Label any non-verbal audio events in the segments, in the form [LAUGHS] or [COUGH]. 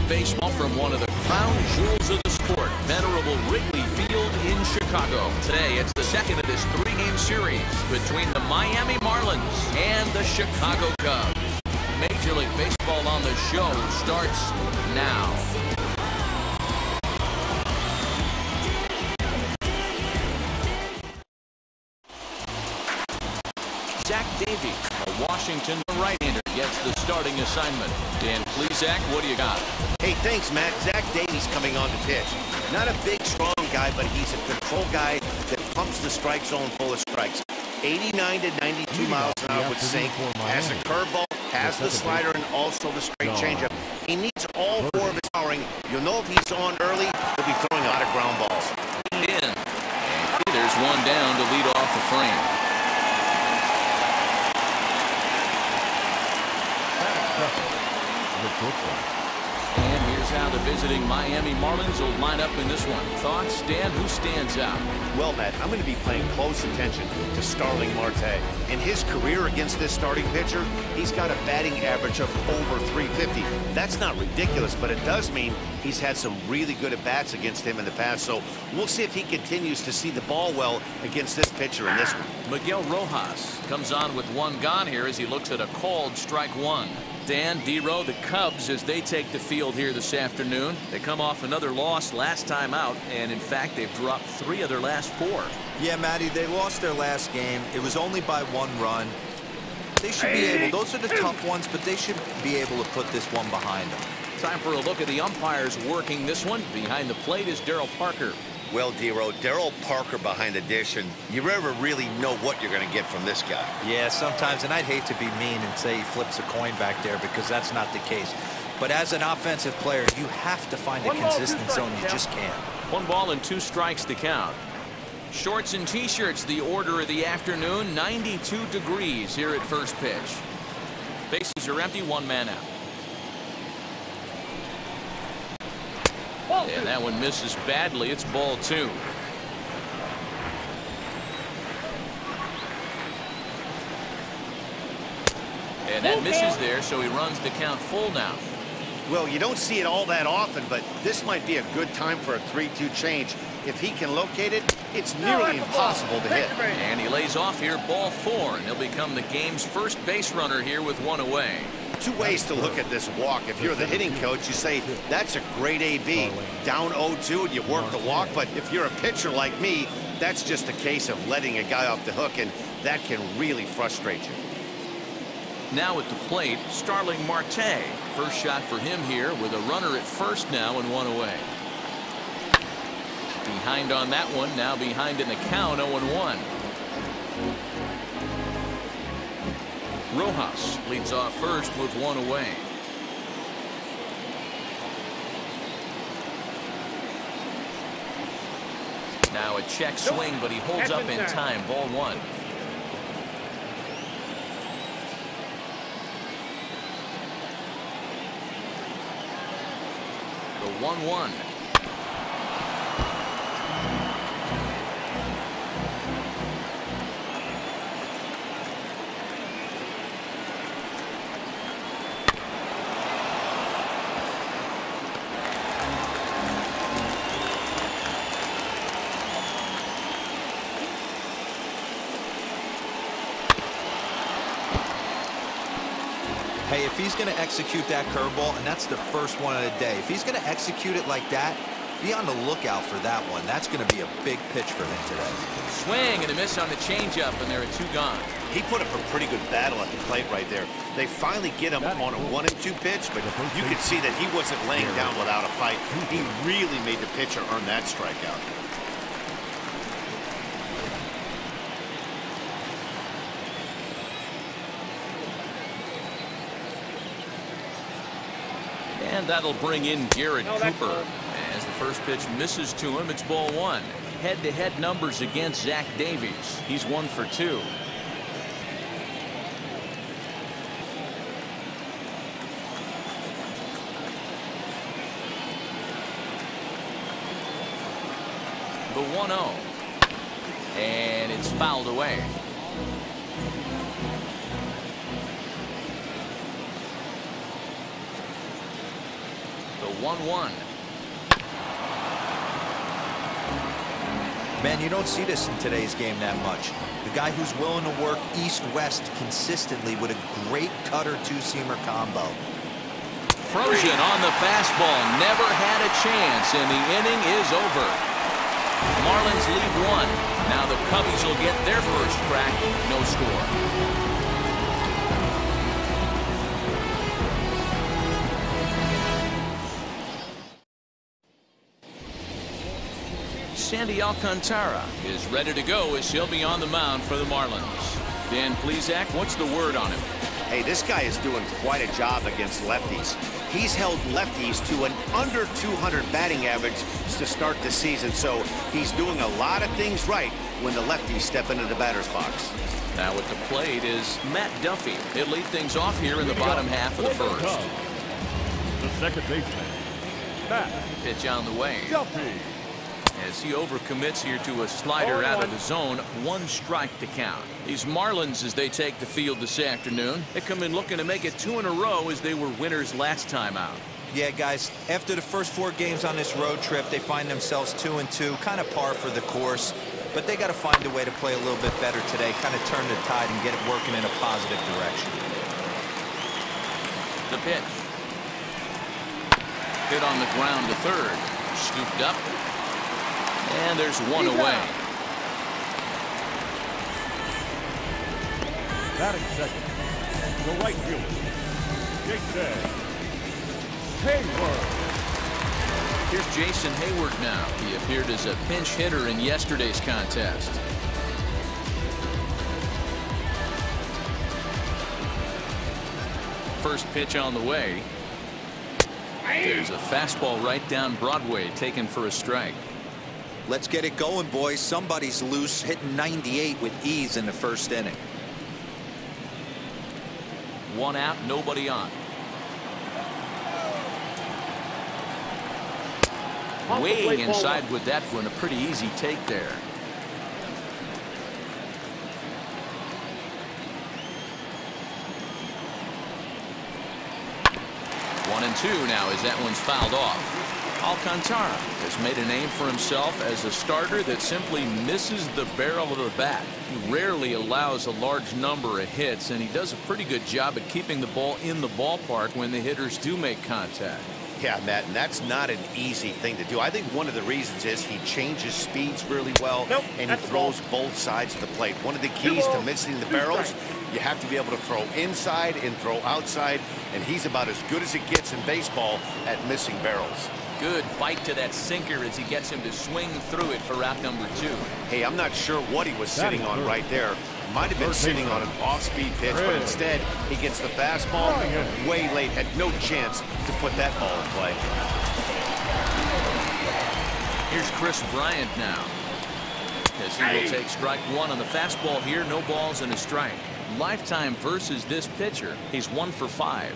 baseball from one of the crown jewels of the sport, venerable Wrigley Field in Chicago. Today, it's the second of this three-game series between the Miami Marlins and the Chicago Cubs. Major League Baseball on the show starts now. Zach Davies, a Washington starting assignment. Dan Plesac, what do you got? Hey, thanks, Matt. Zach Davies coming on to pitch. Not a big, strong guy, but he's a control guy that pumps the strike zone full of strikes. 89 to 92 miles an hour with sink, has a curveball, has the slider, and also the straight changeup. He needs all four of his powering. You'll know if he's on early, he'll be throwing a lot of ground balls. In. There's one down to lead off the frame. And here's how the visiting Miami Marlins will line up in this one. Thoughts, Dan? Who stands out? Well, Matt, I'm going to be paying close attention to Starling Marte. In his career against this starting pitcher, he's got a batting average of over 350. That's not ridiculous, but it does mean he's had some really good at-bats against him in the past. So we'll see if he continues to see the ball well against this pitcher in this one. Miguel Rojas comes on with one gone here as he looks at a called strike one. Dan Dero, the Cubs, as they take the field here this afternoon. They come off another loss last time out, and in fact, they've dropped three of their last four. Yeah, Matty, they lost their last game. It was only by one run. They should be able, those are the tough ones, but they should be able to put this one behind them. Time for a look at the umpires working this one. Behind the plate is Daryl Parker. Well, Dero, Daryl Parker behind the dish, and you never really know what you're going to get from this guy. Yeah, sometimes, and I'd hate to be mean and say he flips a coin back there because that's not the case. But as an offensive player, you have to find a consistent zone. You just can't. One ball and two strikes to count. Shorts and t-shirts, the order of the afternoon. 92 degrees here at first pitch. Bases are empty, one man out. And that one misses badly. It's ball two. And that misses there, so he runs the count full now. Well, you don't see it all that often, but this might be a good time for a 3-2 change. If he can locate it, it's nearly impossible to hit. And he lays off here, ball four, and he'll become the game's first base runner here with one away. Two ways to look at this walk. If you're the hitting coach, you say, that's a great AB. Down 0-2 and you work the walk, but if you're a pitcher like me, that's just a case of letting a guy off the hook, and that can really frustrate you. Now at the plate, Starling Marte. First shot for him here with a runner at first now and one away. Behind on that one, now behind in the count 0-1. Rojas leads off first with one away. Now a check swing, but he holds up in time. Ball one. The 1-1. He's going to execute that curveball, and that's the first one of the day, if he's going to execute it like that, be on the lookout for that one. That's going to be a big pitch for him today. Swing and a miss on the changeup, and there are two gone. He put up a pretty good battle at the plate right there. They finally get him on a one and two pitch, but you could see that he wasn't laying down without a fight. He really made the pitcher earn that strikeout. And that'll bring in Garrett Cooper. As the first pitch misses to him, it's ball one. Head-to-head -head numbers against Zach Davies. He's one for two. The 1-0. And it's fouled away. The 1-1. Man, you don't see this in today's game that much. The guy who's willing to work east-west consistently with a great cutter two-seamer combo. Frozen on the fastball. Never had a chance, and the inning is over. Marlins lead one. Now the Cubbies will get their first crack. No score. Sandy Alcantara is ready to go as he'll be on the mound for the Marlins. Dan Plesac, what's the word on him? Hey, this guy is doing quite a job against lefties. He's held lefties to an under 200 batting average to start the season, so he's doing a lot of things right when the lefties step into the batter's box. Now at the plate is Matt Duffy. He'll lead things off here in the bottom half of the first. The second baseman, Matt Pitch on the way. Duffy as he overcommits here to a slider oh, out of the zone. One strike to count. These Marlins, as they take the field this afternoon, they come in looking to make it two in a row as they were winners last time out. Yeah, guys, after the first four games on this road trip, they find themselves two and two, kind of par for the course. But they got to find a way to play a little bit better today, kind of turn the tide and get it working in a positive direction. The pitch. Hit on the ground to third. Scooped up. And there's one He's away. Out. Batting second. The right fielder. Jason Heyward. Here's Jason Heyward now. He appeared as a pinch hitter in yesterday's contest. First pitch on the way. There's a fastball right down Broadway taken for a strike. Let's get it going, boys. Somebody's loose, hitting 98 with ease in the first inning. One out, nobody on. Way inside with that one, a pretty easy take there. One and two now as that one's fouled off. Alcantara has made a name for himself as a starter that simply misses the barrel of the bat. He rarely allows a large number of hits, and he does a pretty good job at keeping the ball in the ballpark when the hitters do make contact. Yeah, Matt, and that's not an easy thing to do. I think one of the reasons is he changes speeds really well, nope, and he throws both sides of the plate. One of the keys to missing the barrels, you have to be able to throw inside and throw outside, and he's about as good as it gets in baseball at missing barrels. Good bite to that sinker as he gets him to swing through it for route number two. Hey, I'm not sure what he was sitting on right there. Might have been sitting on an off-speed pitch, but instead he gets the fastball way late. Had no chance to put that ball in play. Here's Kris Bryant now. As he will take strike one on the fastball here. No balls and a strike. Lifetime versus this pitcher. He's one for five.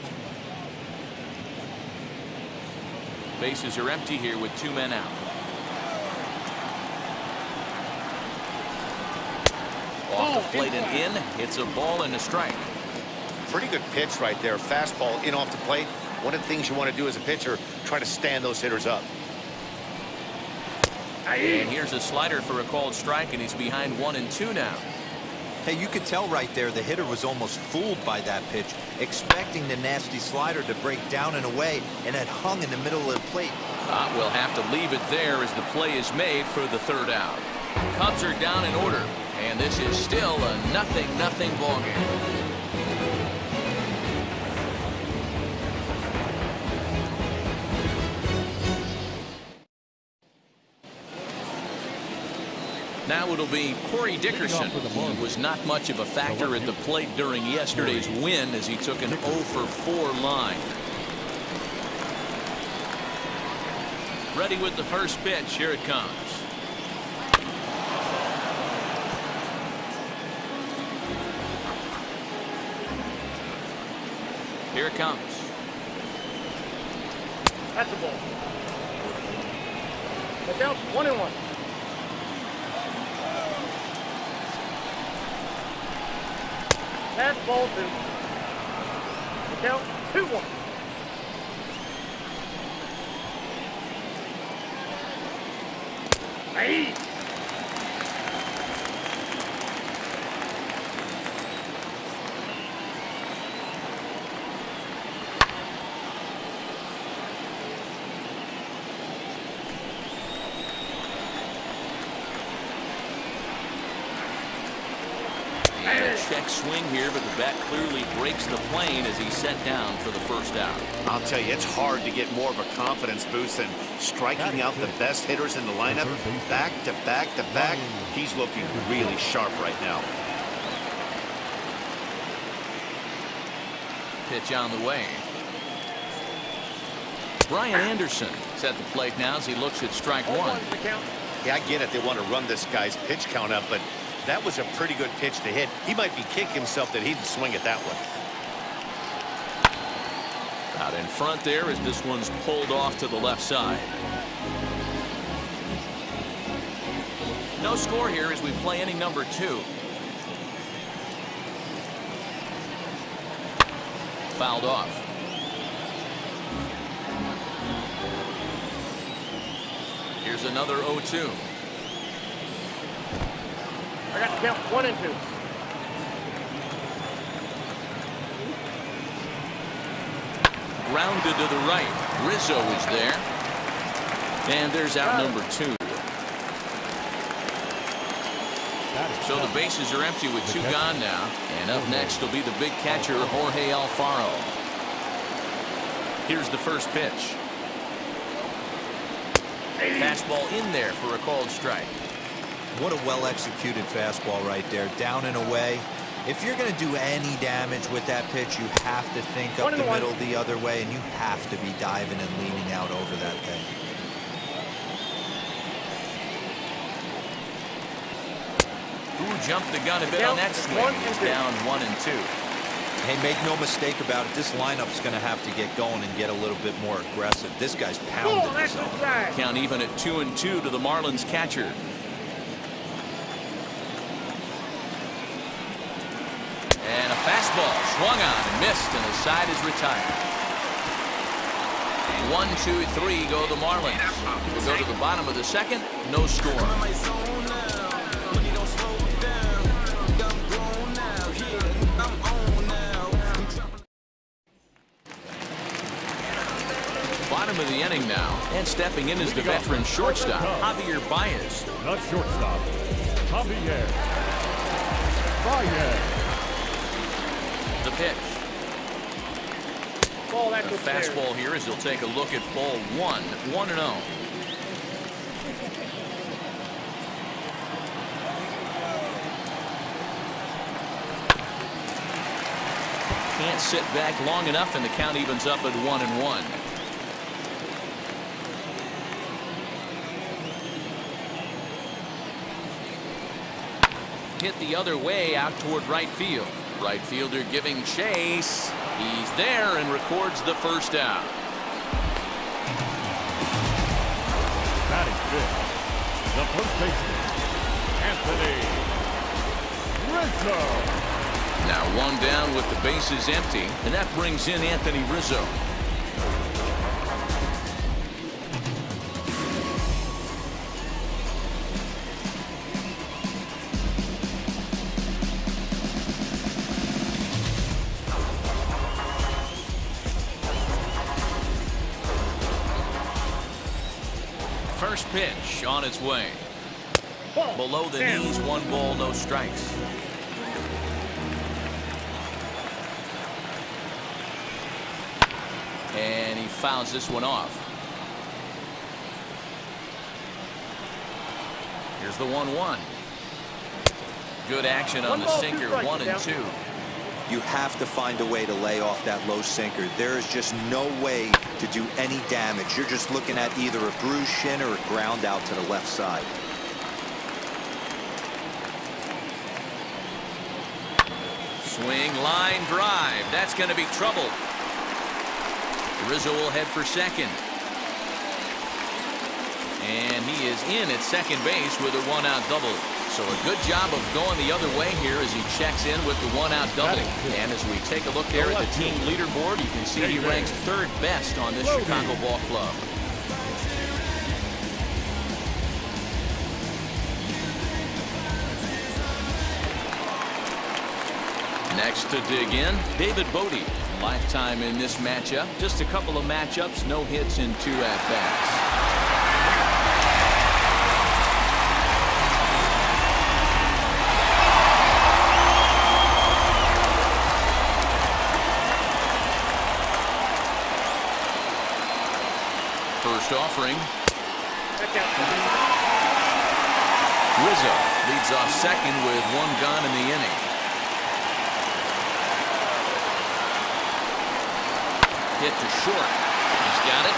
Bases are empty here with two men out. Off the plate and in. It's a ball and a strike. Pretty good pitch right there. Fastball in off the plate. One of the things you want to do as a pitcher, try to stand those hitters up. And here's a slider for a called strike, and he's behind one and two now. Hey, you could tell right there the hitter was almost fooled by that pitch, expecting the nasty slider to break down and away, and had hung in the middle of the plate. Uh, we'll have to leave it there as the play is made for the third out. Cubs are down in order, and this is still a nothing-nothing ballgame. Now it'll be Corey Dickerson. He was not much of a factor at the plate during yesterday's win as he took an 0 for 4 line. Ready with the first pitch. Here it comes. Here it comes. That's a ball. That's out. One and one. Ball. The count, 2-1. Ahí. And a check swing here, but the bat clearly breaks the plane as he set down for the first out. I'll tell you, it's hard to get more of a confidence boost than striking out the best hitters in the lineup back to back to back. He's looking really sharp right now. Pitch on the way. Brian Anderson is at the plate now as he looks at strike one. on to the count. Yeah, I get it. They want to run this guy's pitch count up, but that was a pretty good pitch to hit. He might be kicking himself that he didn't swing at that one. Out in front there as this one's pulled off to the left side. No score here as we play inning number two. Fouled off. Here's another 0-2. I got the count one and two. Grounded to the right. Rizzo is there. And there's out number two. So the bases are empty with two gone now. And up oh, next will be the big catcher, oh, Jorge Alfaro. Here's the first pitch. A fastball in there for a called strike. What a well-executed fastball right there. Down and away. If you're going to do any damage with that pitch, you have to think up the one. middle the other way, and you have to be diving and leaning out over that thing. Who jumped the gun a bit on that swing? One and down one and two. Hey, make no mistake about it. This lineup's going to have to get going and get a little bit more aggressive. This guy's pounding oh, that's himself. Count even at two and two to the Marlins catcher. And a fastball swung on and missed, and the side is retired. One, two, three go the Marlins. We'll go to the bottom of the second. No score. Bottom of the inning now, and stepping in is the veteran shortstop, Javier Baez. Not shortstop, Javier. Baez. The pitch. Ball that's A fastball here as he'll take a look at ball one. 1 and oh. 0. Can't sit back long enough, and the count evens up at 1 and 1. Hit the other way out toward right field. Right fielder giving chase. He's there and records the first out. Batting fifth, the first baseman, Anthony Rizzo. Now one down with the bases empty, and that brings in Anthony Rizzo. Way. Below the knees, one ball, no strikes. And he fouls this one off. Here's the 1-1. Good action on the sinker, one and two. You have to find a way to lay off that low sinker. There is just no way to do any damage. You're just looking at either a bruised shin or a ground out to the left side. Swing, line, drive. That's going to be trouble. Rizzo will head for second. And he is in at second base with a one-out double. So a good job of going the other way here as he checks in with the one-out double. And as we take a look there at the team leaderboard, you can see he ranks third best on this Chicago ball club. Next to dig in, David Bote. Lifetime in this matchup. Just a couple of matchups, no hits in two at-bats. First offering. Rizzo leads off second with one gun in the inning. Hit to short. He's got it.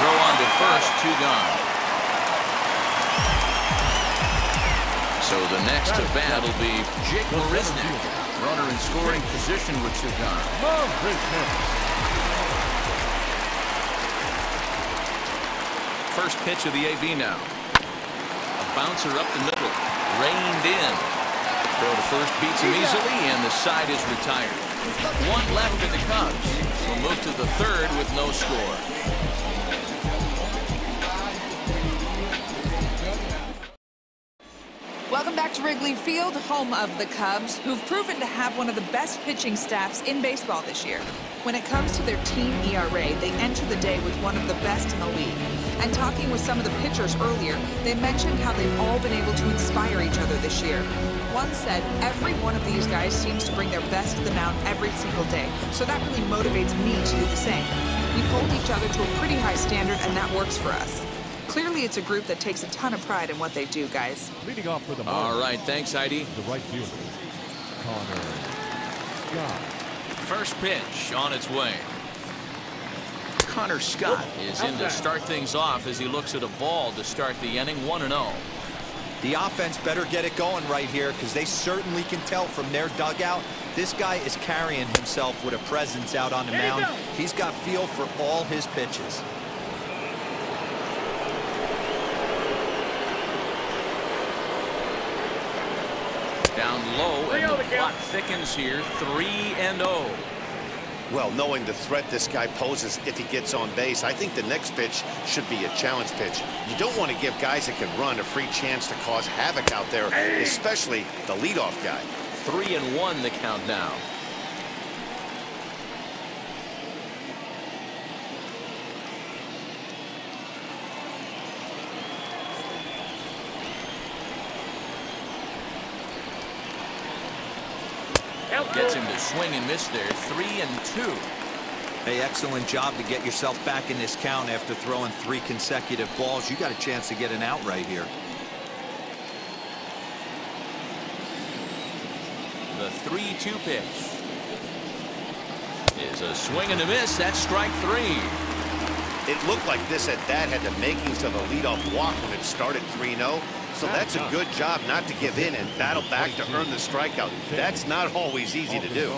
Throw on to first, two gone. So the next to bat will be Jake Marisnick. Runner in scoring position with two gone. Love business. First pitch of the AB now. A bouncer up the middle. Reined in. Throw to first beats him easily, and the side is retired. One left in the Cubs. Will move to the third with no score. Welcome back to Wrigley Field, home of the Cubs, who've proven to have one of the best pitching staffs in baseball this year. When it comes to their team ERA, they enter the day with one of the best in the league. And talking with some of the pitchers earlier, they mentioned how they've all been able to inspire each other this year. One said, every one of these guys seems to bring their best to the mound every single day, so that really motivates me to do the same. We hold each other to a pretty high standard, and that works for us. Clearly, it's a group that takes a ton of pride in what they do, guys. Leading off for the All Marlins, right, thanks, Heidi. the right fielder, Connor Scott. First pitch on its way. Connor Scott is in to start things off as he looks at a ball to start the inning 1-0. The offense better get it going right here because they certainly can tell from their dugout this guy is carrying himself with a presence out on the mound. He's got feel for all his pitches. Down low, and the the plot count. thickens here. 3 and oh. 0. Well, knowing the threat this guy poses if he gets on base, I think the next pitch should be a challenge pitch. You don't want to give guys that can run a free chance to cause havoc out there, especially the leadoff guy. 3 and 1 the count now. Gets him to swing and miss there. 3 and 2. Hey, excellent job to get yourself back in this count after throwing three consecutive balls. You got a chance to get an out right here. The 3-2 pitch is a swing and a miss. That's strike three. It looked like this at that had the makings of a leadoff walk when it started 3-0. So that's a good job not to give in and battle back to earn the strikeout. That's not always easy to do.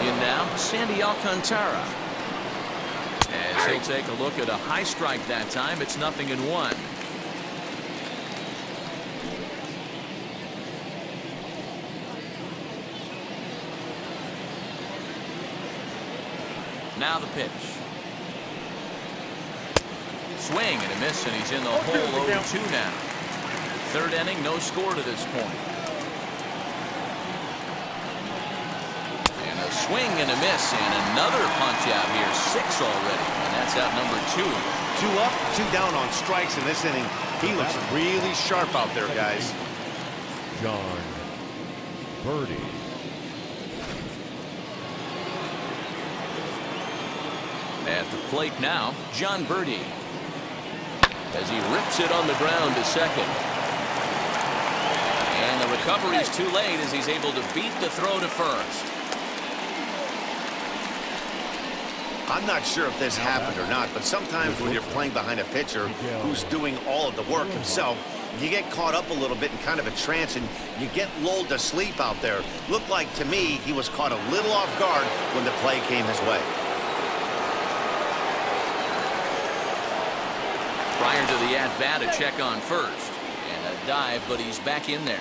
In now, Sandy Alcantara. As he'll take a look at a high strike that time, it's nothing in one. Now the pitch. Swing and a miss, and he's in the hole 0-2 now. Third inning, no score to this point. And a swing and a miss, and another punch out here. Six already, and that's out number two. Two up, two down on strikes in this inning. He looks really sharp out there, guys. Jon Berti. The plate now, Jon Berti. As he rips it on the ground to second. And the recovery is too late as he's able to beat the throw to first. I'm not sure if this happened or not, but sometimes when you're playing behind a pitcher who's doing all of the work himself, you get caught up a little bit in kind of a trance and you get lulled to sleep out there. Looked like to me he was caught a little off guard when the play came his way. Prior to the at-bat, a check on first. And a dive, but he's back in there.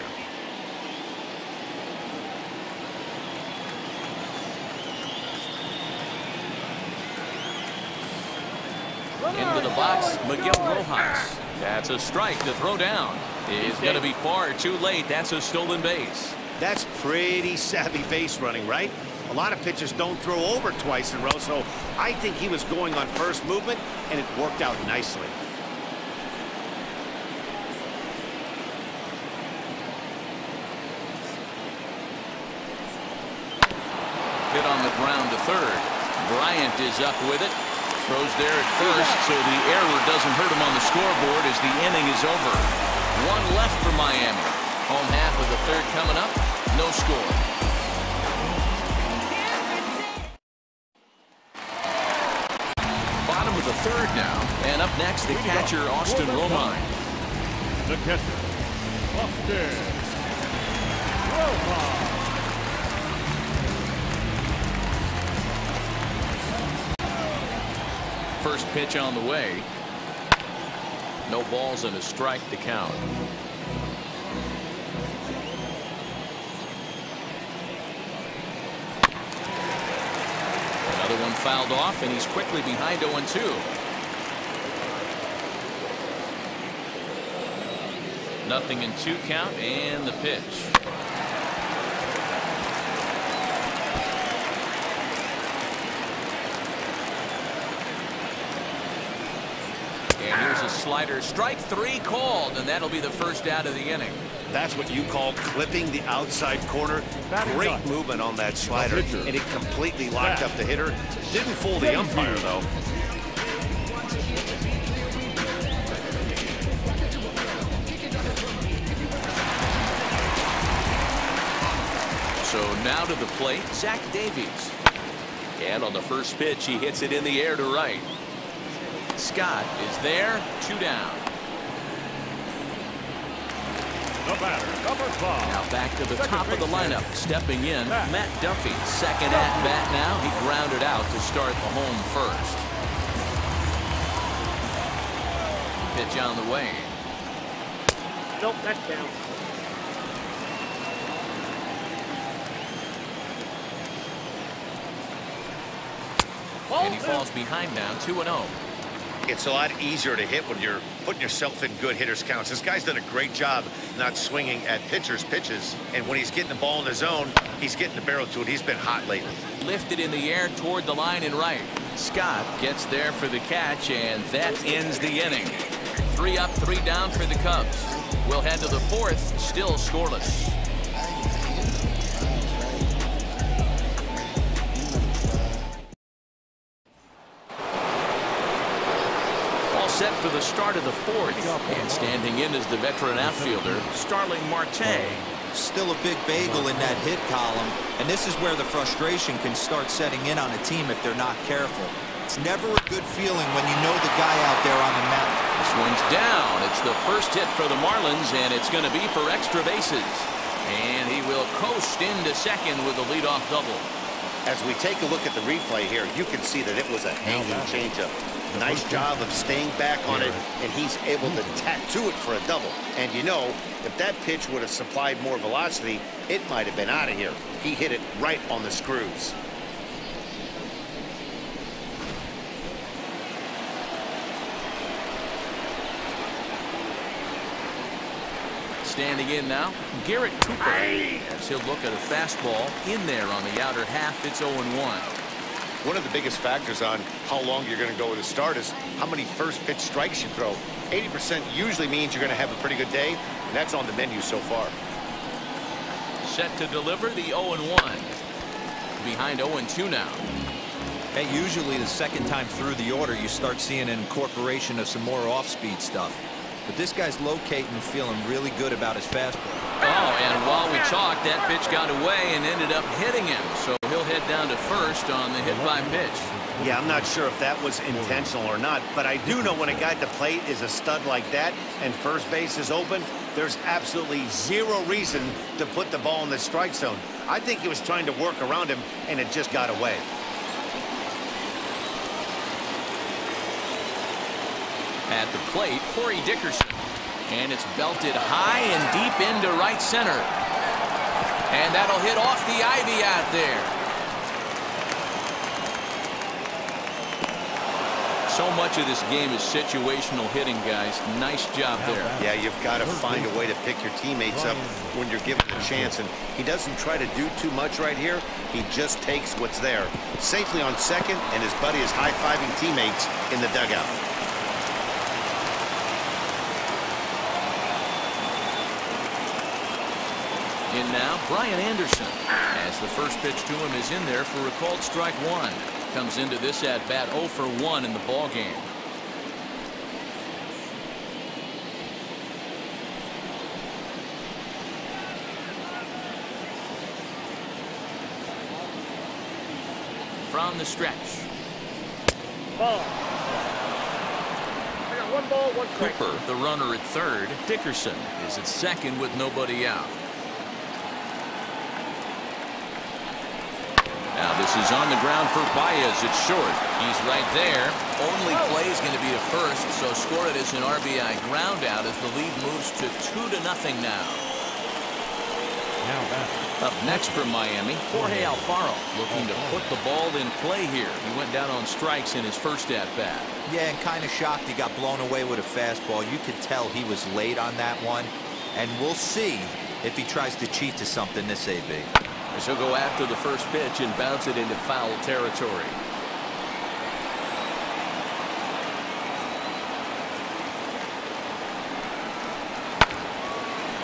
Into the box, Miguel Rojas. That's a strike to throw down. Is going to be far too late. That's a stolen base. That's pretty savvy base running, right? A lot of pitchers don't throw over twice in a row, so I think he was going on first movement, and it worked out nicely. Hit on the ground to third. Bryant is up with it. Throws there at first, so the error doesn't hurt him on the scoreboard as the inning is over. One left for Miami. Home half of the third coming up. No score. Bottom of the third now. And up next, the catcher, Austin Romine. The catcher, Austin Romine. First pitch on the way. No balls and a strike to count. Another one fouled off, and he's quickly behind 0-2. Nothing in two count, and the pitch. And here's a slider. Strike three called, and that'll be the first out of the inning. That's what you call clipping the outside corner. Great movement on that slider, and it completely locked up the hitter. Didn't fool the umpire, though. So now to the plate, Zach Davies. And on the first pitch, he hits it in the air to right. Scott is there, two down. The batter, number five. Now back to the Second top of the lineup. Stepping in, Matt. Matt Duffy. Second at bat now. He grounded out to start the home first. Pitch on the way. Nope, that's down. And he falls behind now, 2 0. It's a lot easier to hit when you're putting yourself in good hitters counts. This guy's done a great job not swinging at pitchers' pitches. And when he's getting the ball in the zone, he's getting the barrel to it. He's been hot lately. Lifted in the air toward the line and right. Scott gets there for the catch, and that ends the inning. Three up, three down for the Cubs. We'll head to the fourth, still scoreless. All the start of the fourth. And standing in is the veteran outfielder, Starling Marte. Still a big bagel in that hit column, and this is where the frustration can start setting in on a team if they're not careful. It's never a good feeling when you know the guy out there on the mound. This one's down. It's the first hit for the Marlins, and it's going to be for extra bases. And he will coast into second with a leadoff double. As we take a look at the replay here, you can see that it was a hanging changeup. Nice job of staying back on it, and he's able to tattoo it for a double. And you know, if that pitch would have supplied more velocity, it might have been out of here. He hit it right on the screws. Standing in now, Garrett Cooper. As he'll look at a fastball in there on the outer half. It's 0-1. One of the biggest factors on how long you're going to go with a start is how many first pitch strikes you throw. 80% usually means you're going to have a pretty good day, and that's on the menu so far. Set to deliver the 0-1. Behind 0-2 now. Hey, usually the second time through the order, you start seeing an incorporation of some more off-speed stuff. But this guy's locating and feeling really good about his fastball. Oh, and while we talked, that pitch got away and ended up hitting him. So he'll head down to first on the hit by pitch. Yeah, I'm not sure if that was intentional or not, but I do know when a guy at the plate is a stud like that and first base is open, there's absolutely zero reason to put the ball in the strike zone. I think he was trying to work around him, and it just got away. At the plate, Corey Dickerson. And it's belted high and deep into right center. And that'll hit off the ivy out there. So much of this game is situational hitting, guys. Nice job there. Yeah, you've got to find a way to pick your teammates up when you're given a chance, and he doesn't try to do too much right here. He just takes what's there. Safely on second, and his buddy is high-fiving teammates in the dugout. And now, Brian Anderson. As the first pitch to him is in there for a called strike one. Comes into this at bat 0 for 1 in the ball game. From the stretch. Ball. I got one ball, one. Cooper, the runner at third. Dickerson is at second with nobody out. Now this is on the ground for Baez. It's short. He's right there. Only play is going to be to first, so score it as an RBI ground out as the lead moves to two to nothing now. Now back. Up next for Miami, Jorge Alfaro looking to put the ball in play here. He went down on strikes in his first at bat. Yeah, and kind of shocked he got blown away with a fastball. You could tell he was late on that one. And we'll see if he tries to cheat to something this AB. As he'll go after the first pitch and bounce it into foul territory.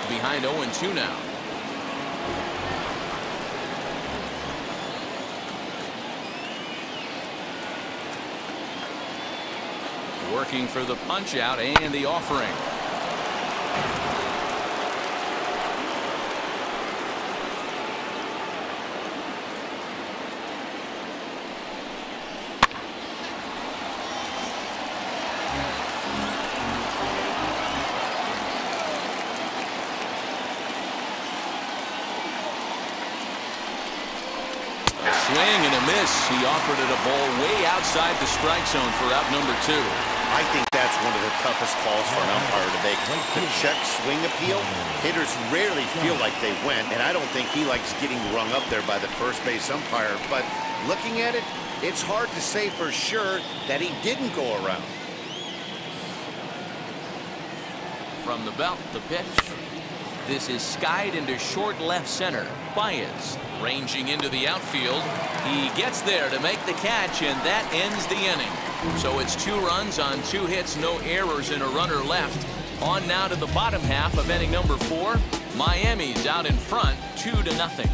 Behind 0-2 now. Working for the punch out and the offering. Miss. He offered it a ball way outside the strike zone for out number two. I think that's one of the toughest calls for an umpire to make. The check swing appeal, hitters rarely feel like they went, and I don't think he likes getting rung up there by the first base umpire. But looking at it, it's hard to say for sure that he didn't go around. From the belt, the pitch. This is skied into short left center. Baez ranging into the outfield. He gets there to make the catch, and that ends the inning. So it's two runs on two hits, no errors, and a runner left. On now to the bottom half of inning number four. Miami's out in front, two to nothing.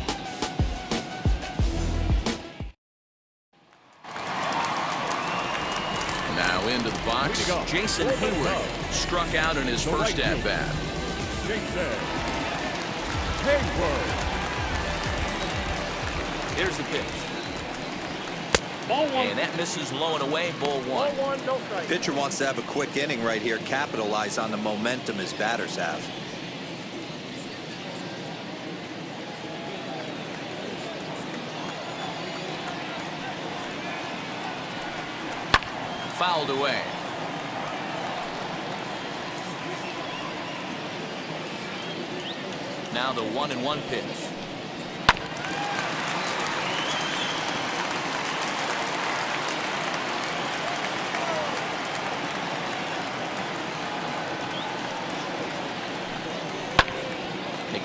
Now into the box, Jason Heyward struck out in his first at bat. Jason Heyward. Here's the pitch. Ball one. And that misses low and away, ball Ball one. one, no. Pitcher wants to have a quick inning right here, capitalize on the momentum his batters have. Fouled away. Now the one and one pitch.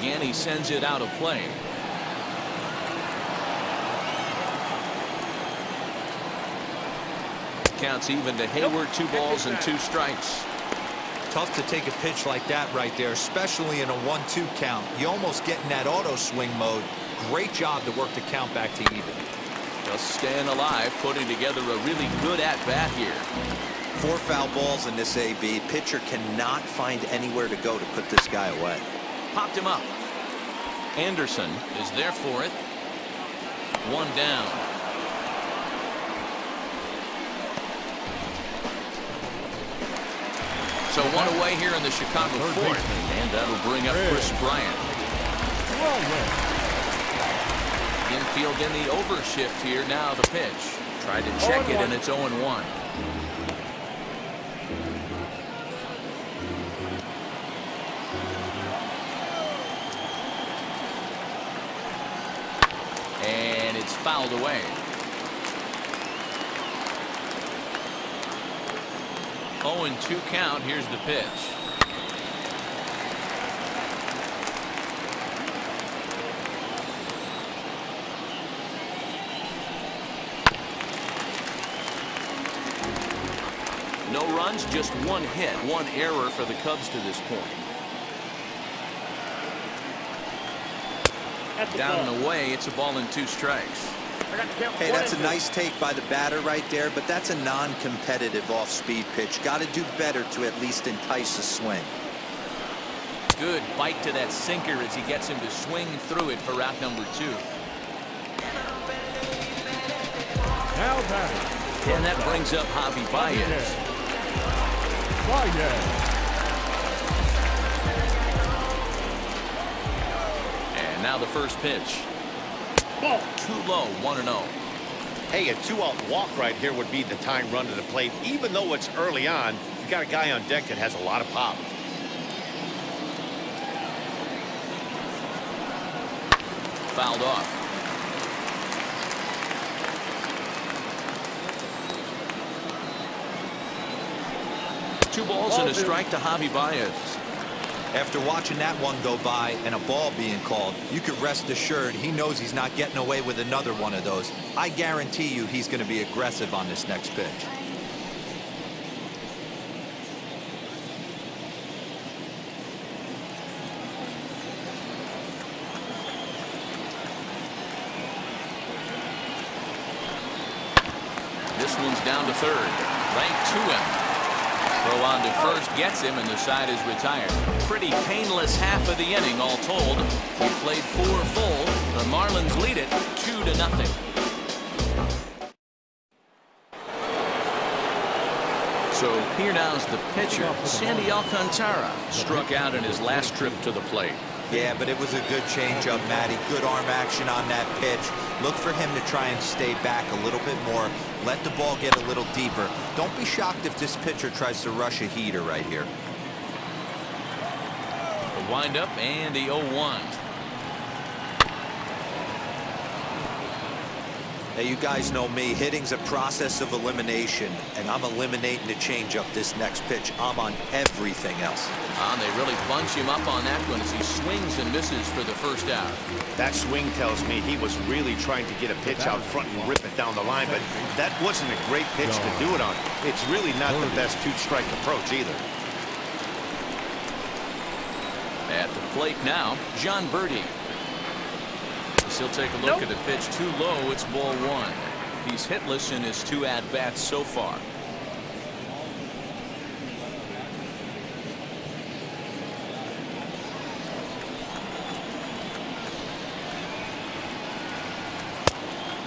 Again, he sends it out of play. Counts even to Heyward, two balls and two strikes. Tough to take a pitch like that right there, especially in a 1-2 count. You almost get in that auto swing mode. Great job to work the count back to even. Just staying alive, putting together a really good at-bat here. Four foul balls in this AB. Pitcher cannot find anywhere to go to put this guy away. Popped him up. Anderson is there for it. One down. So one away here in the Chicago fourth. And that'll bring up Kris Bryant. Infield in the overshift here. Now the pitch. Tried to check it, and it's 0-1. And fouled away. 0-2 count. Here's the pitch. No runs, just one hit, one error for the Cubs to this point. Down and away, it's a ball and two strikes. Hey, that's a nice take by the batter right there, but that's a non-competitive off-speed pitch. Got to do better to at least entice a swing. Good bite to that sinker as he gets him to swing through it for route number two. Now batting. And that brings up Javi Baez. Baez. And now the first pitch. Ball. Too low, 1-0. Hey, a two-out walk right here would be the time run to the plate. Even though it's early on, you got a guy on deck that has a lot of pop. Fouled off. Two balls and a strike to Javi Baez. After watching that one go by and a ball being called, you could rest assured he knows he's not getting away with another one of those. I guarantee you he's going to be aggressive on this next pitch. This one's down to third. Right to him. Throw on to first gets him, and the side is retired. Pretty painless half of the inning, all told. We played four full. The Marlins lead it two to nothing. So here now's the pitcher, Sandy Alcantara, struck out in his last trip to the plate. Yeah, but it was a good changeup, Matty. Good arm action on that pitch. Look for him to try and stay back a little bit more. Let the ball get a little deeper. Don't be shocked if this pitcher tries to rush a heater right here. The windup and the 0-1. Now, you guys know me. Hitting's a process of elimination, and I'm eliminating the changeup this next pitch. I'm on everything else. Ah, they really bunch him up on that one as he swings and misses for the first out. That swing tells me he was really trying to get a pitch out front and rip it down the line, but that wasn't a great pitch to do it on. It's really not the best two-strike approach either. At the plate now, Jon Berti. He'll take a look Nope. at the pitch too low. It's ball one. He's hitless in his two at-bats so far.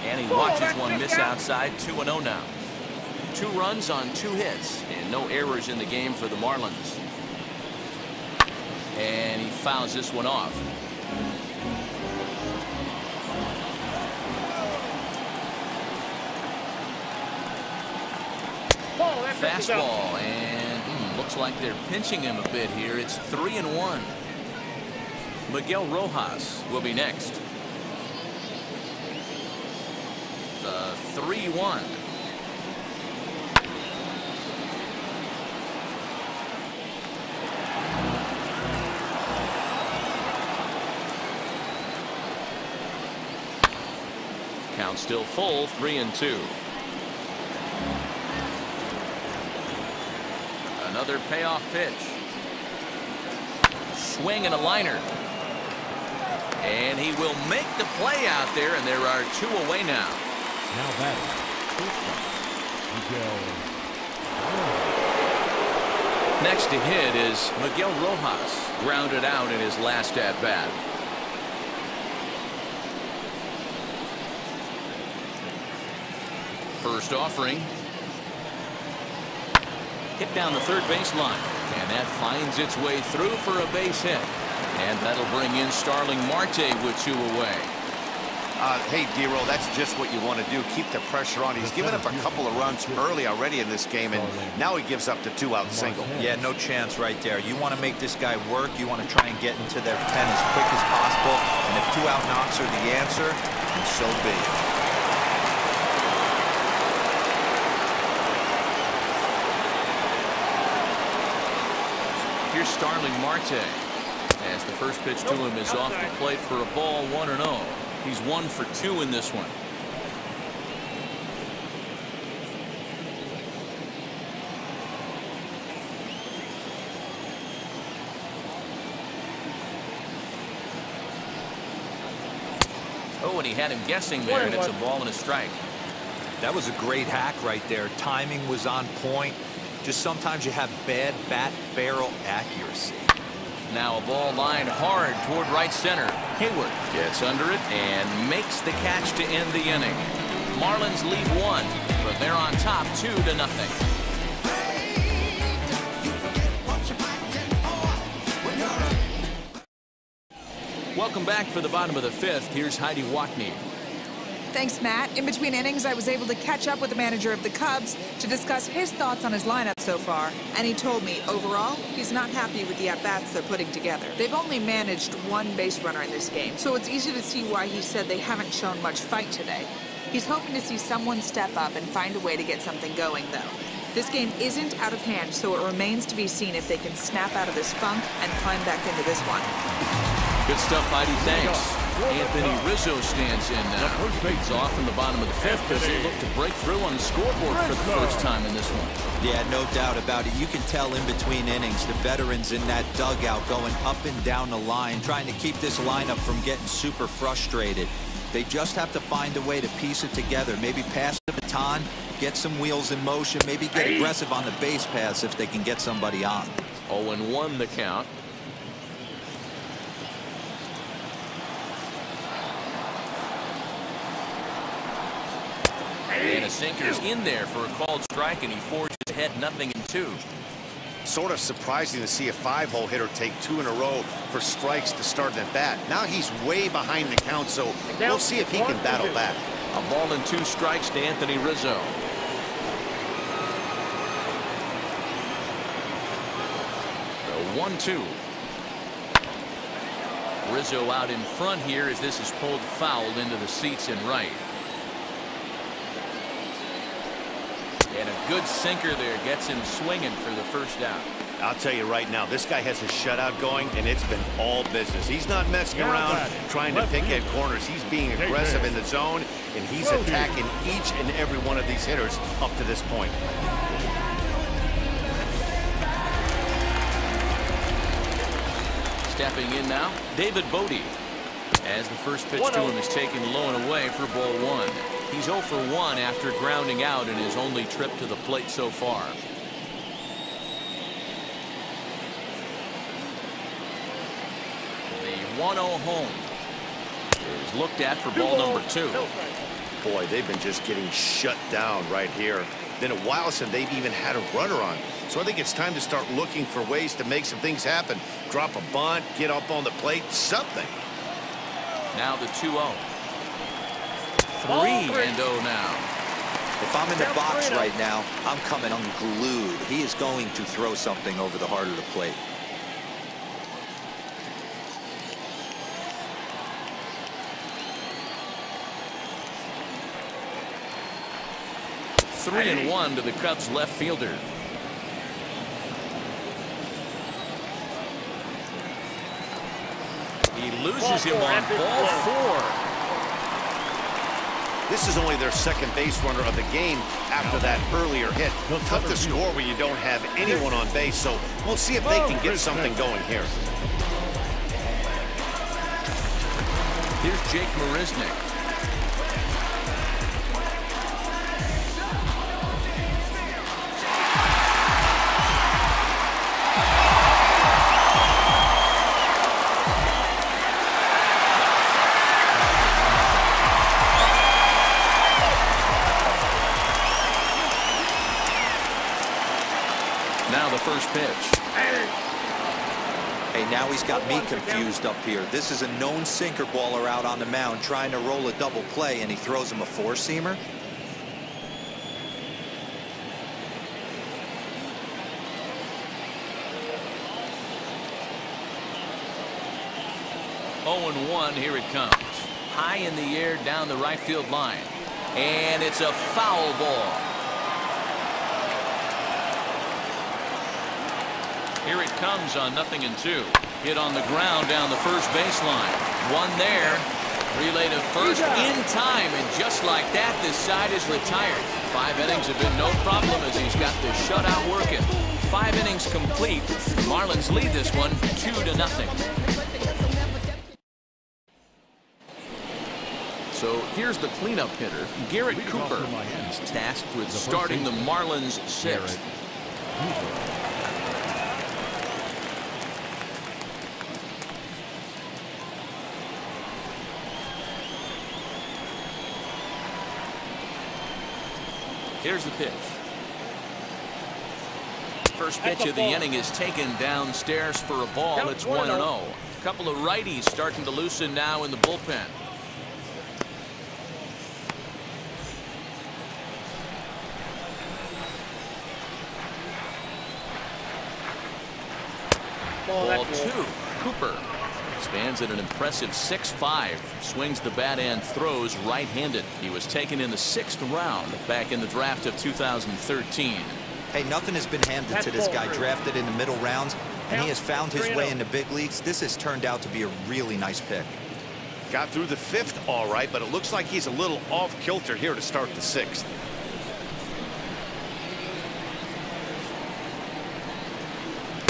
And he watches one miss outside 2-0 now. Two runs on two hits and no errors in the game for the Marlins. And he fouls this one off. Fastball, and mm, looks like they're pinching him a bit here. It's three and one. Miguel Rojas will be next. The 3-1. Count still full, three and two. Another payoff pitch. Swing and a liner. And he will make the play out there, and there are two away now. Now batting. Miguel. Next to hit is Miguel Rojas, grounded out in his last at bat. First offering. Hit down the third baseline, and that finds its way through for a base hit. And that'll bring in Starling Marte with two away. Uh, hey, D-Roll, that's just what you want to do. Keep the pressure on. He's given up a couple of runs early already in this game, and now he gives up the two-out single. Yeah, no chance right there. You want to make this guy work. You want to try and get into their pen as quick as possible. And if two out knocks are the answer, then so be it. Starling Marte. As the first pitch to him is off the plate for a ball 1 and 0. He's one for two in this one. Oh, and he had him guessing there, and it's a ball and a strike. That was a great hack right there. Timing was on point. Just sometimes you have bad bat barrel accuracy. Now a ball lined hard toward right center. Heyward gets under it and makes the catch to end the inning. Marlins lead one, but they're on top two to nothing. Welcome back for the bottom of the fifth. Here's Heidi Watney. Thanks, Matt. In between innings, I was able to catch up with the manager of the Cubs to discuss his thoughts on his lineup so far. And he told me, overall, he's not happy with the at-bats they're putting together. They've only managed one base runner in this game, so it's easy to see why he said they haven't shown much fight today. He's hoping to see someone step up and find a way to get something going, though. This game isn't out of hand, so it remains to be seen if they can snap out of this funk and climb back into this one. Good stuff, Heidi. Thanks. Anthony Rizzo stands in now. He's off in the bottom of the fifth as they look to break through on the scoreboard for the first time in this one. Yeah, no doubt about it. You can tell in between innings, the veterans in that dugout going up and down the line, trying to keep this lineup from getting super frustrated. They just have to find a way to piece it together. Maybe pass the baton, get some wheels in motion, maybe get aggressive on the base pass if they can get somebody on. 0-1 the count. And a sinker's in there for a called strike, and he forges ahead nothing in two. Sort of surprising to see a five-hole hitter take two in a row for strikes to start an at-bat. Now he's way behind the count, so we'll see if he can battle back. A ball and two strikes to Anthony Rizzo. The one-two. Rizzo out in front here as this is pulled fouled into the seats in right. And a good sinker there gets him swinging for the first down. I'll tell you right now, this guy has a shutout going, and it's been all business. He's not messing around trying to pick at corners. He's being aggressive in the zone, and he's attacking each and every one of these hitters up to this point. Stepping in now, David Bote. As the first pitch to him is taken low and away for ball one. He's 0 for 1 after grounding out in his only trip to the plate so far. The 1-0 home is looked at for ball number two. Boy, they've been just getting shut down right here. Been a while since they've even had a runner on. So I think it's time to start looking for ways to make some things happen. Drop a bunt, get up on the plate, something. Now the 2-0. 3 and 0 now. If I'm in the box right now, I'm coming unglued. He is going to throw something over the heart of the plate. Three and one to the Cubs left fielder. He loses him on ball four. This is only their second base runner of the game after that earlier hit. Tough to score when you don't have anyone on base, so we'll see if they can get something going here. Here's Jake Marisnick. Pitch. Hey, now he's got me confused up here. This is a known sinker baller out on the mound trying to roll a double play, and he throws him a four-seamer. Oh and 1, here it comes. High in the air down the right field line. And it's a foul ball. Here it comes on nothing and two. Hit on the ground down the first baseline. One there. Relay to first in time, and just like that, this side is retired. Five innings have been no problem as he's got the shutout working. Five innings complete. Marlins lead this one two to nothing. So here's the cleanup hitter, Garrett Cooper. He's tasked with starting the Marlins sixth. Here's the pitch. First pitch of the inning is taken downstairs for a ball. It's 1 0. A couple of righties starting to loosen now in the bullpen. Ball two. Cooper stands at an impressive 6-5. Swings the bat and throws right-handed. He was taken in the sixth round back in the draft of 2013. Hey, nothing has been handed to this guy drafted in the middle rounds, and he has found his way in the big leagues. This has turned out to be a really nice pick. Got through the fifth all right, but it looks like he's a little off kilter here to start the sixth.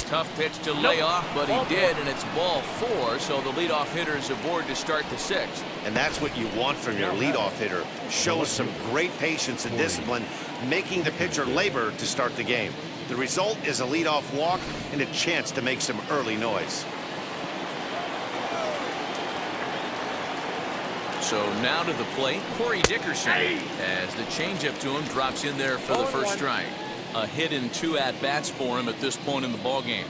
Tough pitch to lay off, but he did, and it's ball four, so the leadoff hitter is aboard to start the sixth. And that's what you want from your leadoff hitter. Shows some great patience and discipline, making the pitcher labor to start the game. The result is a leadoff walk and a chance to make some early noise. So now to the plate, Corey Dickerson, as the changeup to him drops in there for the first strike a hit in two at bats for him at this point in the ball game.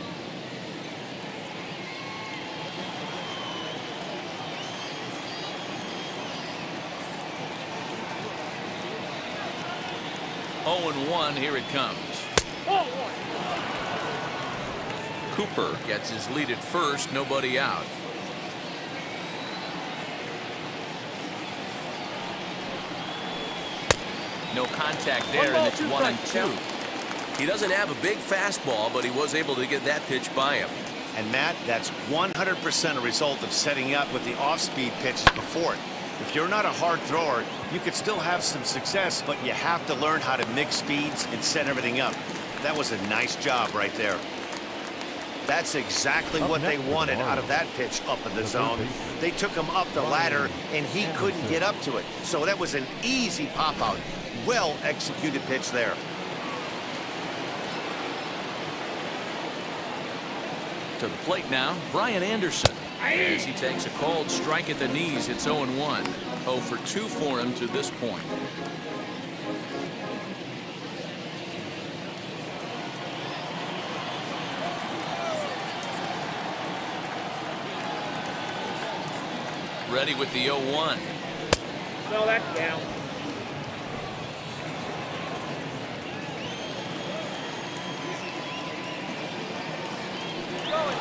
Oh and 1 here it comes. Cooper gets his lead at first nobody out. No contact there and it's one and two. He doesn't have a big fastball, but he was able to get that pitch by him. And Matt, that's 100% a result of setting up with the off-speed pitches before it. If you're not a hard thrower, you could still have some success, but you have to learn how to mix speeds and set everything up. That was a nice job right there. That's exactly what they wanted out of that pitch up in the zone. They took him up the ladder, and he couldn't get up to it. So that was an easy pop-out. Well-executed pitch there. To the plate now, Brian Anderson. As he takes a cold strike at the knees, it's 0-1. 0 for 2 for him to this point. Ready with the 0-1. No, that's down.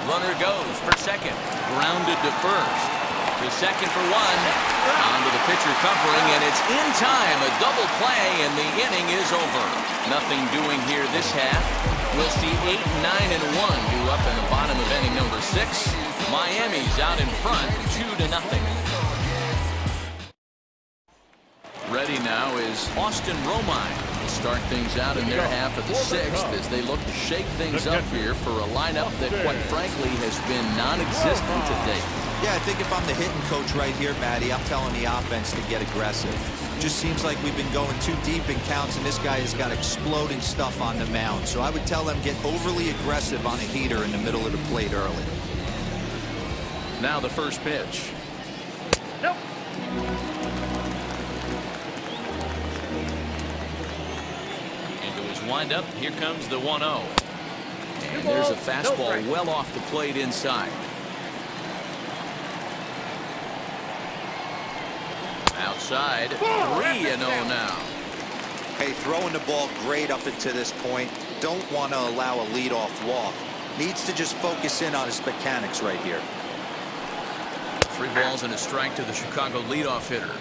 Runner goes for second. Grounded to first. To second for one. Onto the pitcher covering, and it's in time. A double play, and the inning is over. Nothing doing here this half. We'll see 8, 9, and 1 do up in the bottom of inning number 6. Miami's out in front, 2 to nothing. Ready now is Austin Romine start things out in their half of the sixth as they look to shake things up here for a lineup that, quite frankly, has been non-existent today. Yeah, I think if I'm the hitting coach right here, Matty, I'm telling the offense to get aggressive. Just seems like we've been going too deep in counts, and this guy has got exploding stuff on the mound. So I would tell them get overly aggressive on a heater in the middle of the plate early. Now the first pitch. Wind up. Here comes the 1 0. And there's a fastball well off the plate inside. Outside, 3 0 now. Hey, throwing the ball great up until this point. Don't want to allow a leadoff walk. Needs to just focus in on his mechanics right here. Three balls and a strike to the Chicago leadoff hitter.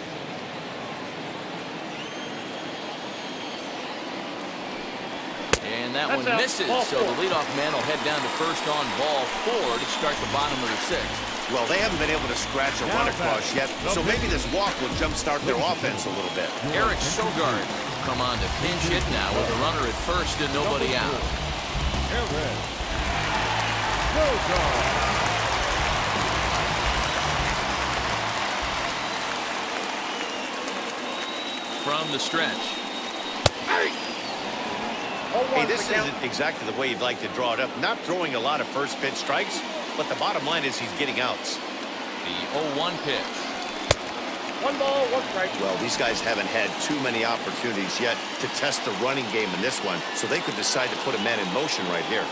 And that That's one out. misses, Ball so four. the leadoff man will head down to first on ball four to start the bottom of the sixth. Well, they haven't been able to scratch a run across yet, so maybe this walk will jumpstart their offense a little bit. Eric Sogard come on to pinch hit now with a runner at first and nobody out. Aaron. Sogard. From the stretch. Oh, Hey, this isn't exactly the way you'd like to draw it up. Not throwing a lot of first pitch strikes, but the bottom line is he's getting outs. The 0-1 pitch. One ball, one strike. Well, these guys haven't had too many opportunities yet to test the running game in this one, so they could decide to put a man in motion right here.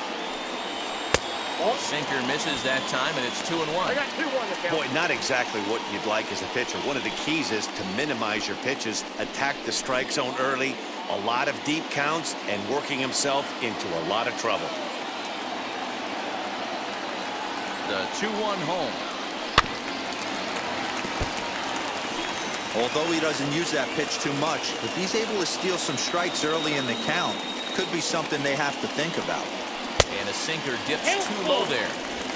Sinker misses that time, and it's 2 and 1. I got two on the count. Boy, not exactly what you'd like as a pitcher. One of the keys is to minimize your pitches, attack the strike zone early, a lot of deep counts, and working himself into a lot of trouble. The 2-1 home. Although he doesn't use that pitch too much, if he's able to steal some strikes early in the count, could be something they have to think about. And a sinker dips too low there.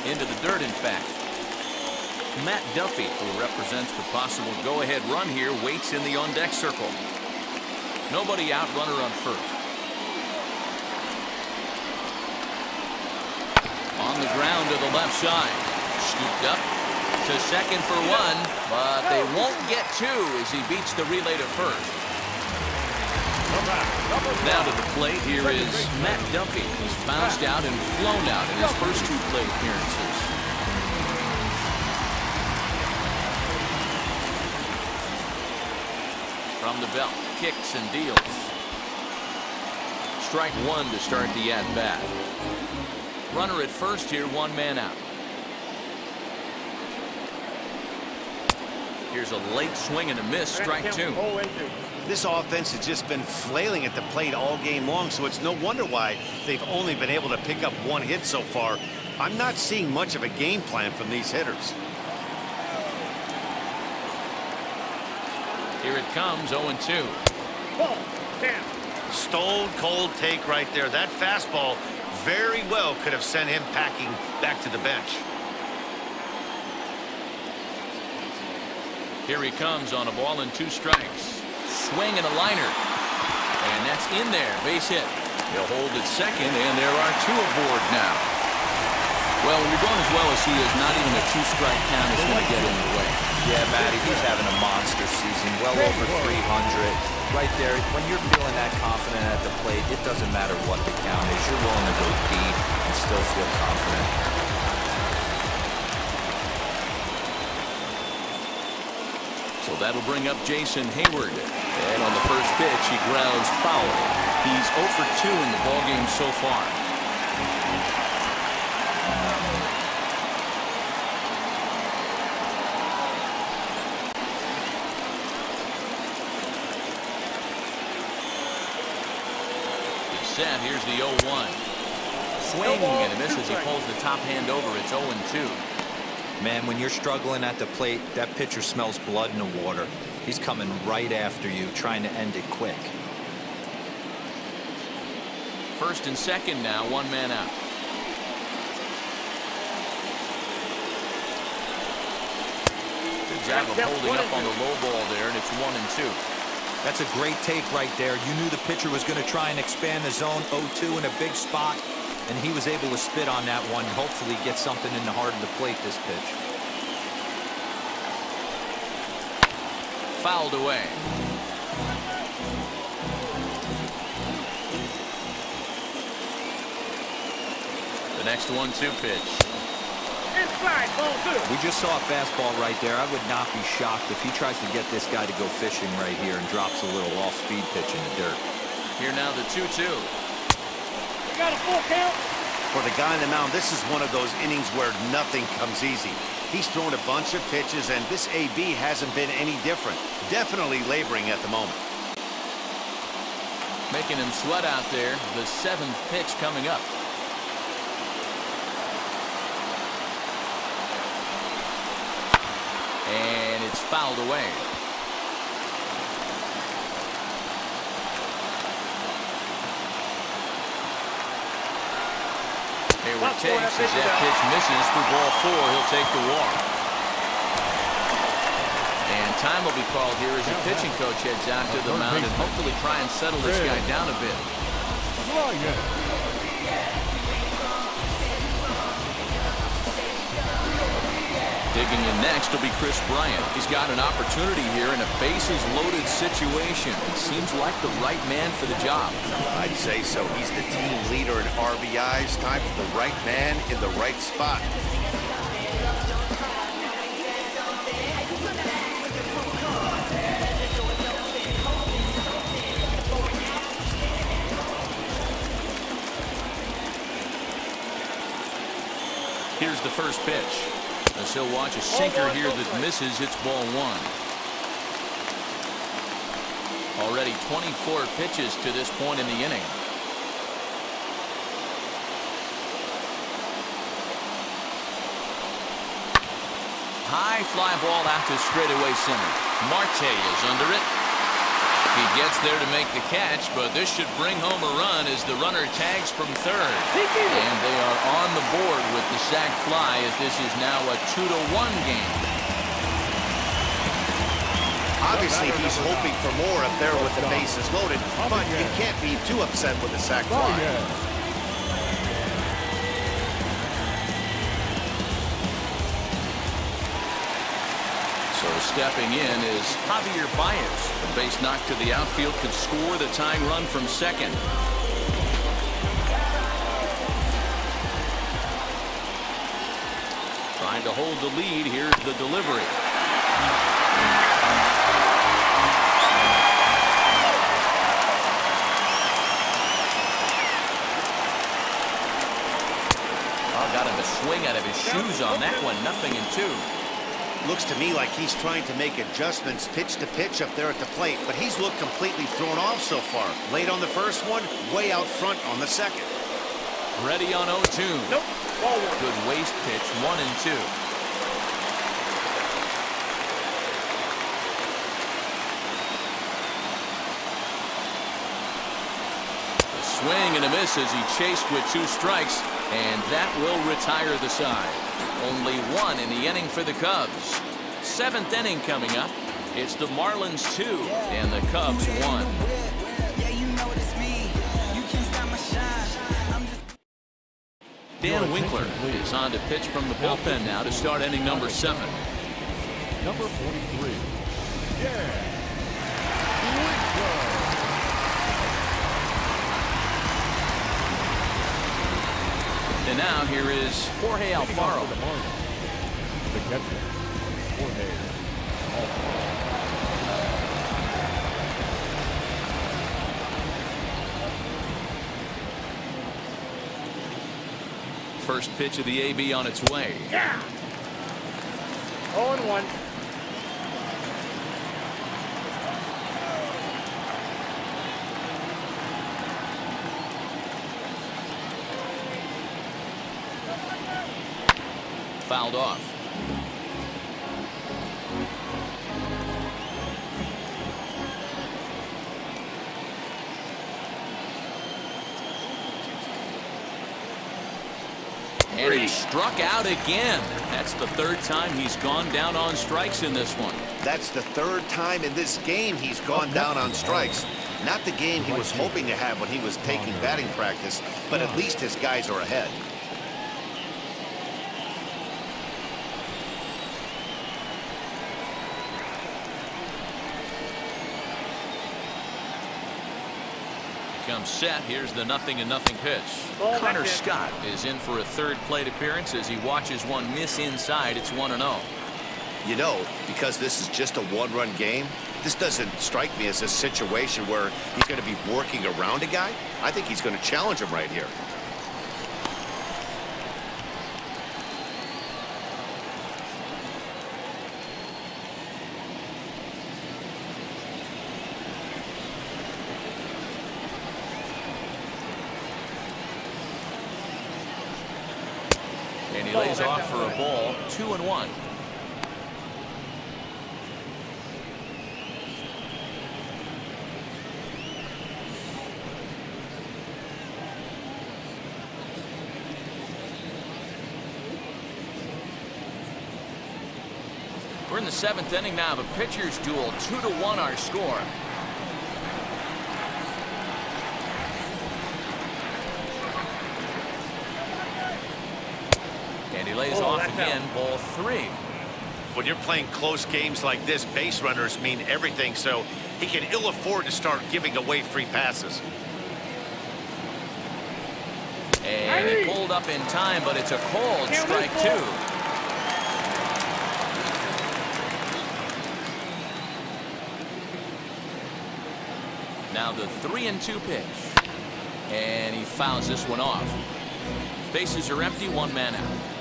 Into the dirt, in fact. Matt Duffy, who represents the possible go-ahead run here, waits in the on-deck circle. Nobody out, runner on first. On the ground to the left side. Scooped up to second for one, but they won't get two as he beats the relay to first. Now to the plate, here is Matt Duffy. He's bounced out and flown out in his first two plate appearances. From the belt, kicks and deals. Strike one to start the at-bat. Runner at first here, one man out. Here's a late swing and a miss, strike two. Oh, two. This offense has just been flailing at the plate all game long, so it's no wonder why they've only been able to pick up one hit so far. I'm not seeing much of a game plan from these hitters. Here it comes, 0-2. Ball. Down. Stone cold take right there. That fastball very well could have sent him packing back to the bench. Here he comes on a ball and two strikes. Swing and a liner. And that's in there. Base hit. He'll hold at second, and there are two aboard now. Well, when you're going as well as he is, not even a two-strike count is going to get in the way. Yeah, Matty, he's having a monster season, well over 300. Right there, when you're feeling that confident at the plate, it doesn't matter what the count is. You're willing to go deep and still feel confident. So that'll bring up Jason Heyward. And on the first pitch, he grounds foul. He's 0 for 2 in the ballgame so far. Set. Here's the 0-1. Swing and a miss as he pulls the top hand over. It's 0-2. Man, when you're struggling at the plate, that pitcher smells blood in the water. He's coming right after you, trying to end it quick. First and second now, one man out. Good job of holding up on the low ball there, and it's one and two. That's a great take right there. You knew the pitcher was going to try and expand the zone 0-2 in a big spot, and he was able to spit on that one and hopefully get something in the heart of the plate this pitch. Fouled away. The next one-two pitch. Inside. Ball two. We just saw a fastball right there. I would not be shocked if he tries to get this guy to go fishing right here and drops a little off-speed pitch in the dirt. Here now the 2-2. We got a full count. For the guy in the mound, this is one of those innings where nothing comes easy. He's thrown a bunch of pitches, and this AB hasn't been any different. Definitely laboring at the moment. Making him sweat out there. The seventh pitch coming up. is fouled away. Heyward takes as that pitch misses through ball four. He'll take the walk. And time will be called here as the pitching coach heads out to the mound and hopefully try and settle this guy down a bit. Oh yeah. Digging in next will be Kris Bryant. He's got an opportunity here in a bases-loaded situation. He seems like the right man for the job. I'd say so. He's the team leader in RBIs. Time for the right man in the right spot. Here's the first pitch. As he'll watch a sinker here that misses. It's ball one. Already 24 pitches to this point in the inning. High fly ball out to straightaway center. Marte is under it. He gets there to make the catch, but this should bring home a run as the runner tags from third. And they are on the board with the sac fly as this is now a 2 to one game. Obviously, he's hoping for more up there with the bases loaded, but you can't be too upset with the sac fly. Oh, stepping in is Javier Baez. The base knock to the outfield could score the tying run from second. Trying to hold the lead. Here's the delivery. Oh, got him to swing out of his shoes on that one. Nothing in two. Looks to me like he's trying to make adjustments pitch to pitch up there at the plate, but he's looked completely thrown off so far. Late on the first one, way out front on the second. Ready on 0-2. Nope. Ball one. Good waste pitch, one and two. A swing and a miss as he chased with two strikes, and that will retire the side. Only one in the inning for the Cubs. Seventh inning coming up. It's the Marlins two and the Cubs one. Dan Winkler is on to pitch from the bullpen now to start inning number seven. Number 43. Yeah. And now here is Jorge Alfaro. The catcher, Jorge Alfaro. First pitch of the AB on its way. Yeah. 0 and 1. Fouled off. And he struck out again. That's the third time he's gone down on strikes in this one. That's the third time in this game he's gone down on strikes. Not the game he was hoping to have when he was taking batting practice, but at least his guys are ahead. Set. Here's the nothing and nothing pitch. Ball Connor in. Scott is in for a third plate appearance as he watches one miss inside. It's 1 0. You know, because this is just a one-run game, this doesn't strike me as a situation where he's going to be working around a guy. I think he's going to challenge him right here. two and one. We're in the seventh inning now. of a pitcher's duel, two to one our score. Three. When you're playing close games like this, base runners mean everything, so he can ill afford to start giving away free passes. And he pulled up in time, but it's a cold Can't strike wait two. Now the three and two pitch. And he fouls this one off. Bases are empty, one man out.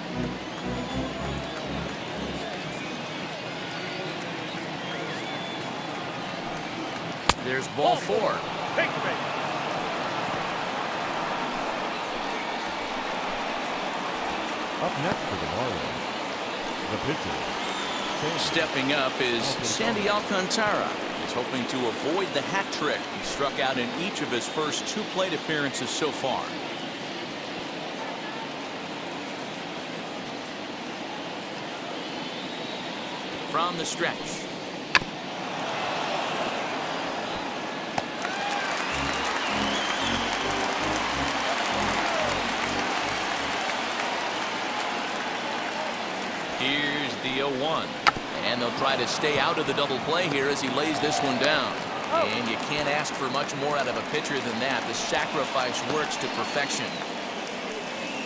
There's ball four. Take the bait. Up next for the Marlins, the pitcher. Stepping up is Sandy Alcantara. He's hoping to avoid the hat trick. He struck out in each of his first two plate appearances so far. From the stretch. 0-1. And they'll try to stay out of the double play here as he lays this one down. Oh. And you can't ask for much more out of a pitcher than that. The sacrifice works to perfection.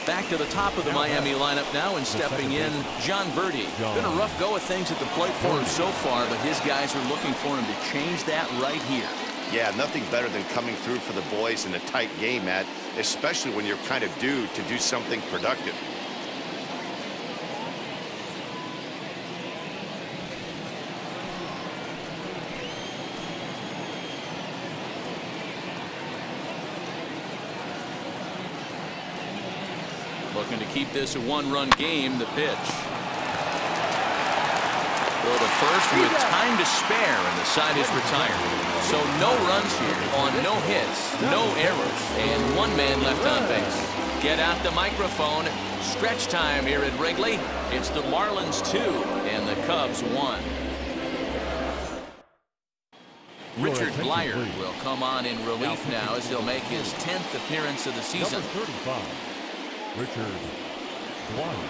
Back to the top of the Miami lineup now and stepping in, Jon Berti. Been a rough go of things at the plate for him so far, but his guys are looking for him to change that right here. Yeah, nothing better than coming through for the boys in a tight game, Matt, especially when you're kind of due to do something productive. Looking to keep this a one-run game, the pitch. Go to first with time to spare, and the side is retired. So no runs here on no hits, no errors, and one man left on base. Get out the microphone. Stretch time here at Wrigley. It's the Marlins two and the Cubs one. Richard attention, Bleier will come on in relief now as he'll make his 10th appearance of the season. Number 35, Richard Bleier.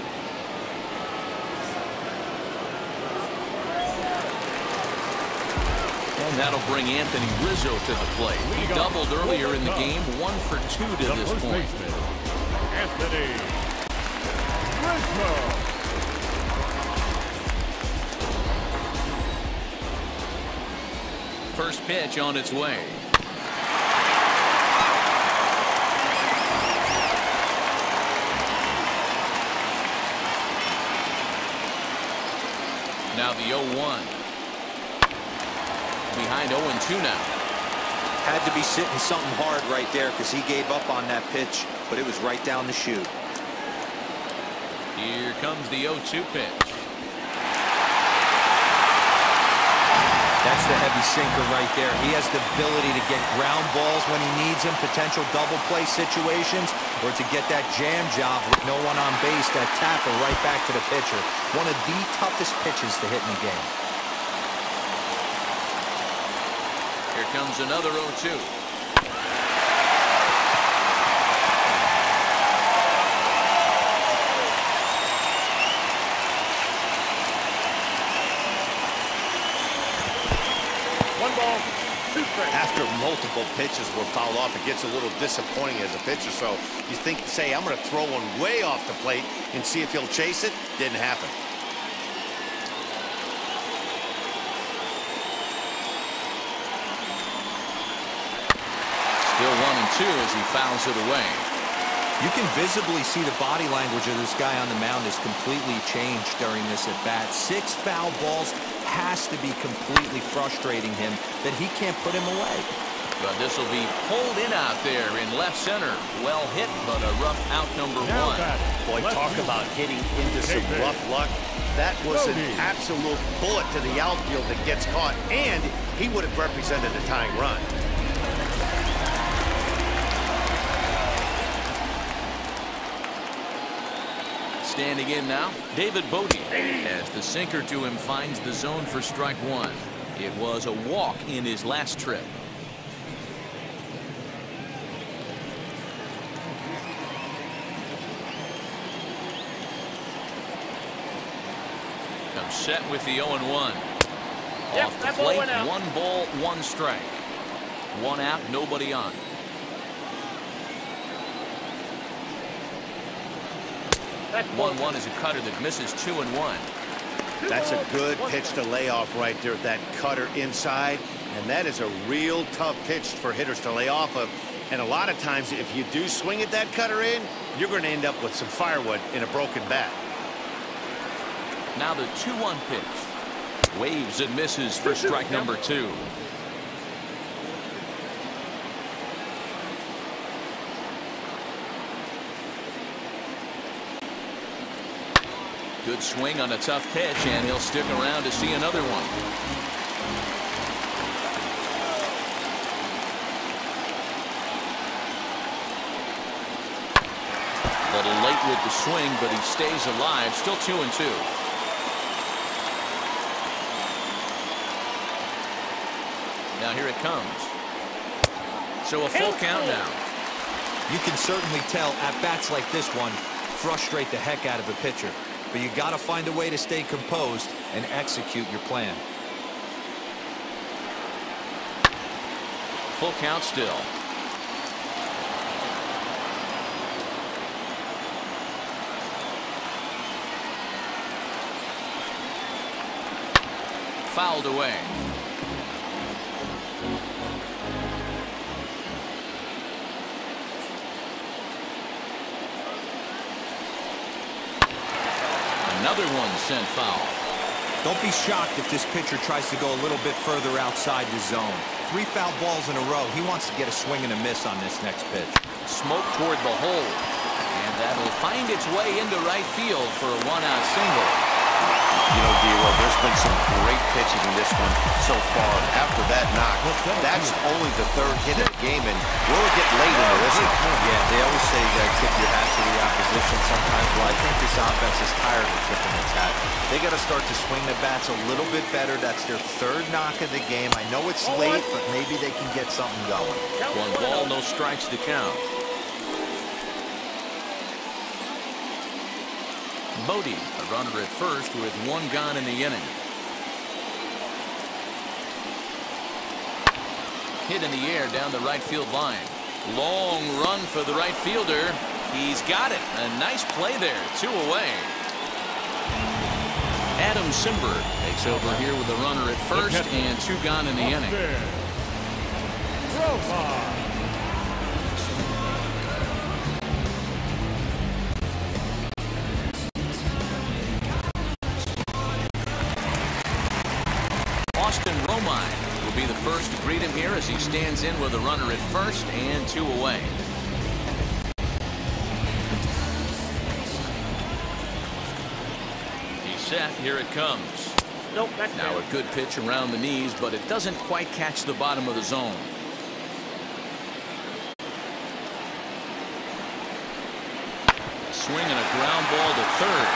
And that'll bring Anthony Rizzo to the plate. He doubled earlier in the game, one for two to The this point. baseman, Anthony Rizzo. First pitch on its way. Now the 0-1. Behind 0-2 now. Had to be sitting something hard right there because he gave up on that pitch, but it was right down the chute. Here comes the 0-2 pitch. That's the heavy sinker right there. He has the ability to get ground balls when he needs them, potential double play situations, or to get that jam job with no one on base, that tackle right back to the pitcher. One of the toughest pitches to hit in the game. Here comes another 0-2. One ball, two strikes. After multiple pitches were fouled off, it gets a little disappointing as a pitcher. So you think, say, I'm going to throw one way off the plate and see if he'll chase it. Didn't happen. Still one and two as he fouls it away. You can visibly see the body language of this guy on the mound has completely changed during this at bat. Six foul balls has to be completely frustrating him that he can't put him away. But this will be pulled in out there in left center. Well hit, but a rough out number Now one. Boy, left talk field. about hitting into some Hey, rough luck. That was an Brody. absolute bullet to the outfield that gets caught, and he would have represented a tying run. Standing in now, David Bote, As the sinker to him finds the zone for strike one. It was a walk in his last trip. Set with the 0-1. Yep, Off the that ball plate, went one ball, one strike. One out, nobody on. That's ball 1-1 is a cutter that misses two and one. That's a good pitch to lay off right there, that cutter inside. And that is a real tough pitch for hitters to lay off of. And a lot of times, if you do swing at that cutter in, you're going to end up with some firewood in a broken bat. Now the 2-1 pitch. Waves and misses for strike number two. Good swing on a tough pitch, and he'll stick around to see another one. A little late with the swing, but he stays alive. Still 2 and 2. Comes. So a full count now. You can certainly tell at bats like this one frustrate the heck out of a pitcher. But you got to find a way to stay composed and execute your plan. Full count still. Fouled away. Another one sent foul. Don't be shocked if this pitcher tries to go a little bit further outside the zone. Three foul balls in a row. He wants to get a swing and a miss on this next pitch. Smoke toward the hole. And that'll find its way into right field for a one-out single. You know, D'Lo, there's been some great pitching in this one so far. After that knock, that's only the third hit of the game, and we'll get late into this one. Yeah, they always say you got to tip your hat to the opposition sometimes. Well, I think this offense is tired of tipping its hat. They got to start to swing the bats a little bit better. That's their third knock of the game. I know it's late, but maybe they can get something going. One one ball, no strikes to count. Bote, a runner at first with one gone in the inning. Hit in the air down the right field line. Long run for the right fielder. He's got it. A nice play there. Two away. Adam Cimber takes over here with a runner at first and two gone in the inning. Here it comes. Nope, that's Now fair. a good pitch around the knees, but it doesn't quite catch the bottom of the zone. A Swing and a ground ball to third.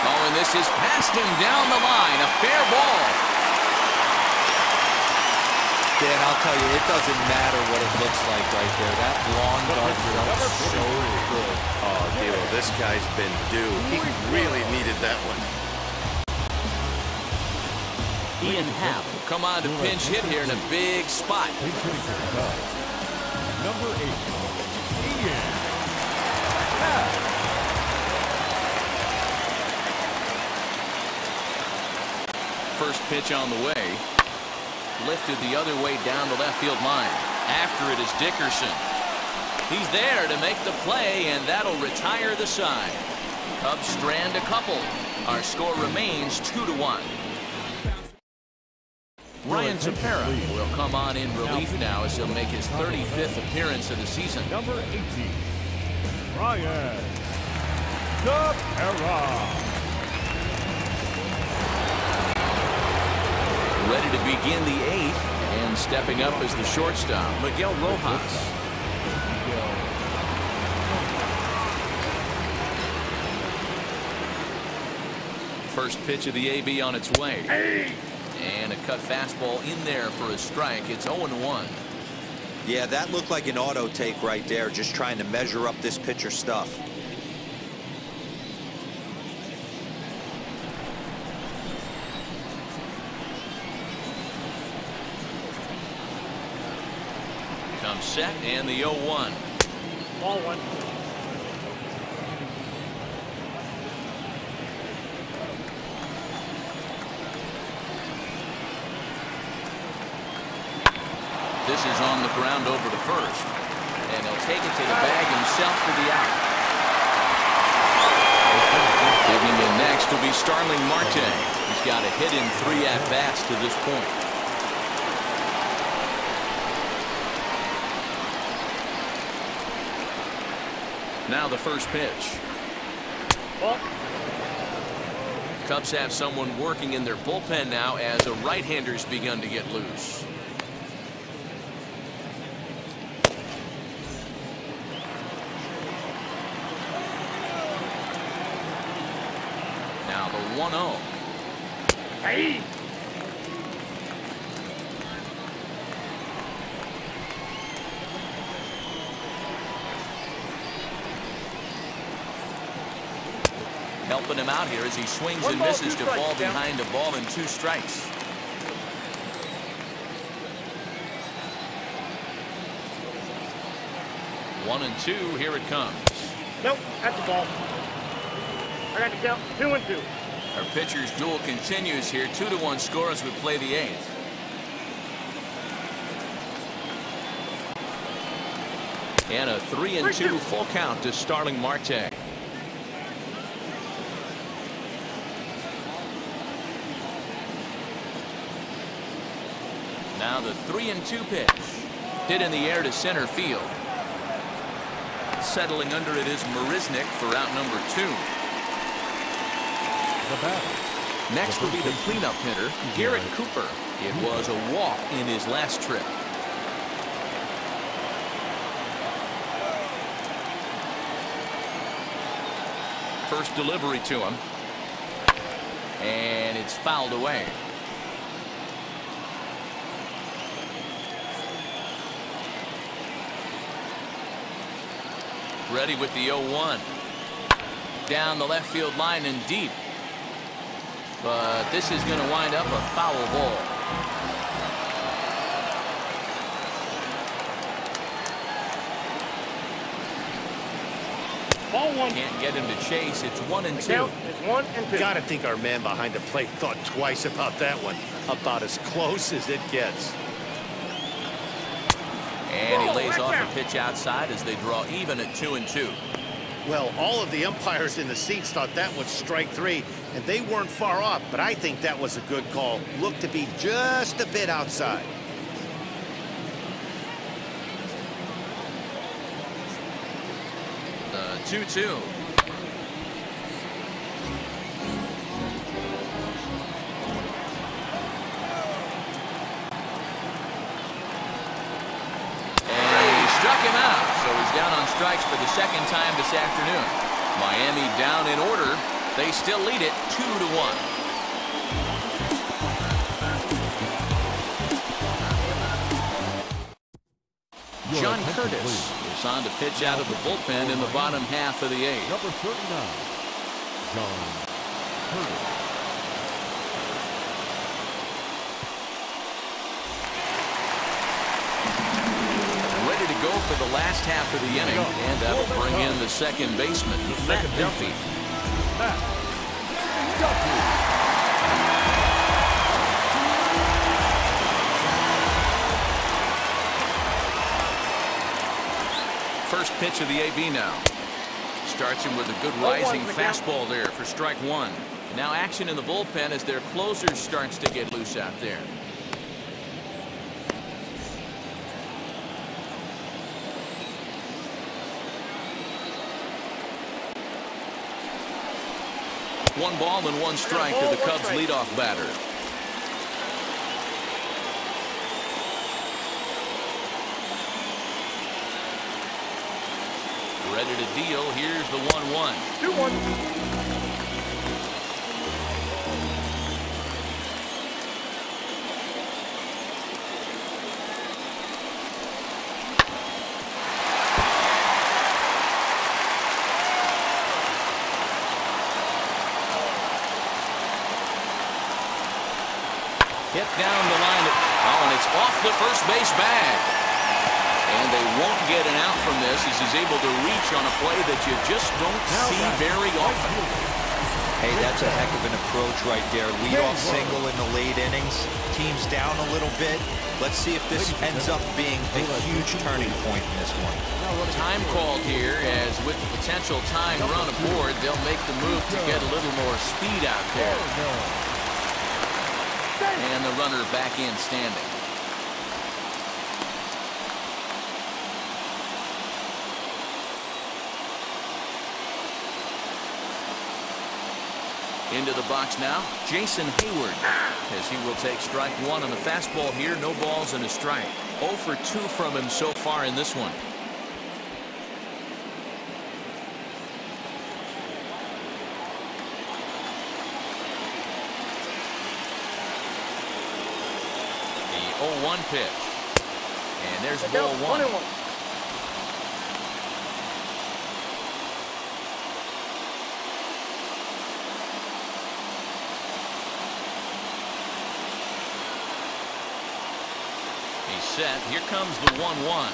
Oh, and this is past him down the line. A fair ball. Dan, I'll tell you, it doesn't matter what it looks like right there. That long dart felt so good. Oh, D'Lo, this guy's been due. He really needed that one. Ian Happ will come on to pinch hit here in a big spot. Pinch hitting for the Cubs. Number eight, Ian. Happ. First pitch on the way. Lifted the other way down the left field line. After it is Dickerson. He's there to make the play, and that'll retire the side. Cubs strand a couple. Our score remains 2 to 1. Ryan Tepera will come on in relief now as he'll make his 35th appearance of the season. Number 18, Ryan Tepera. Ready to begin the eighth, and stepping up as the shortstop, Miguel Rojas. first pitch of the AB on its way. And a cut fastball in there for a strike. It's 0-1. Yeah, that looked like an auto take right there, just trying to measure up this pitcher stuff. Comes set and the 0-1. Ball one. Is on the ground over to first. And he'll take it to the bag himself for the out. Digging in next will be Starling Marte. He's got a hit in three at-bats to this point. Now the first pitch. Cubs have someone working in their bullpen now as a right-hander's begun to get loose. Now the 1-0. Hey. Helping him out here as he swings One and ball, misses to fall behind a ball and two strikes. One and two, here it comes. Nope, that's a ball. I got to count two and two. Our pitcher's duel continues here. Two to one score as we play the eighth. And a three and two full count to Starling Marte. Now the three and two pitch. Hit in the air to center field. Settling under it is Marisnick for out number two. The batter. Next will be the cleanup hitter, Garrett Cooper. It was a walk in his last trip. First delivery to him. And it's fouled away. Ready with the 0-1. Down the left field line and deep. But this is going to wind up a foul ball. Ball one. Can't get him to chase. It's one and two. Count is one and two. Got to think our man behind the plate thought twice about that one. About as close as it gets. And he lays off out. a pitch outside as they draw even at two and two. Well, all of the umpires in the seats thought that was strike three, and they weren't far off, but I think that was a good call. Looked to be just a bit outside. The 2-2. And he struck him out, so he's down on strikes for the second time this afternoon. Miami down in order. They still lead it to one. John Curtis is on to pitch out of the bullpen in the bottom half of the eighth. Number 39, John Curtis. Ready to go for the last half of the inning, and that'll bring in the second baseman, Matt Duffy. Pitch of the AB now. Starts him with a good rising one's fastball there for strike one. Now action in the bullpen as their closer starts to get loose out there. One ball and one strike to the Cubs leadoff batter. deal. Here's the 1-1. 2-1. Play that you just don't see very often. Hey, that's a heck of an approach right there. Lead-off single in the late innings. Team's down a little bit. Let's see if this ends up being a huge turning point in this one. Time called here as with the potential tying run aboard, they'll make the move to get a little more speed out there. And the runner back in standing. Into the box now, Jason Heyward, as he will take strike one on the fastball here. No balls and a strike. 0 for 2 from him so far in this one. The 0-1 pitch. And there's ball one. He's set. Here comes the 1-1.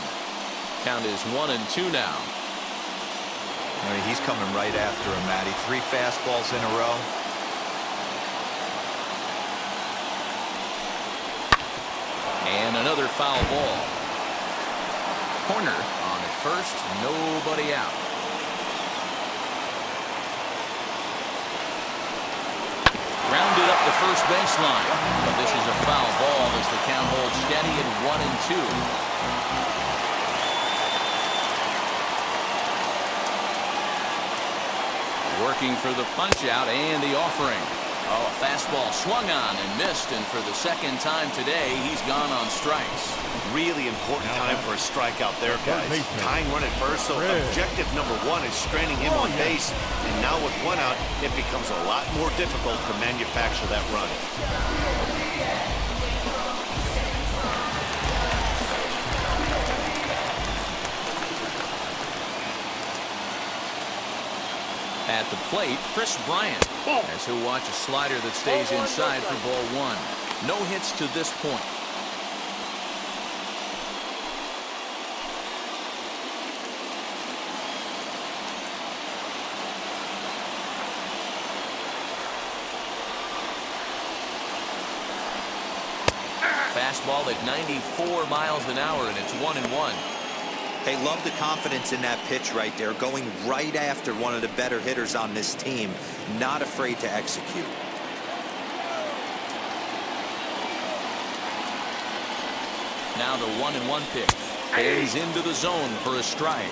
Count is one and two now. I mean, he's coming right after him, Matty. Three fastballs in a row. And another foul ball. Corner on at first. Nobody out. Grounded up first baseline. But this is a foul ball as the count holds steady at one and two. Working for the punch out and the offering. Oh, a fastball swung on and missed, and for the second time today, he's gone on strikes. Really important time for a strikeout there, guys. Tying run at first, so objective number one is stranding him on base. And now with one out, it becomes a lot more difficult to manufacture that run. At the plate, Kris Bryant, as he'll watch a slider that stays oh, inside for ball one. No hits to this point. Fastball at 94 miles an hour, and it's one and one. Hey, love the confidence in that pitch right there. Going right after one of the better hitters on this team. Not afraid to execute. Now the one and one pitch. He's into the zone for a strike.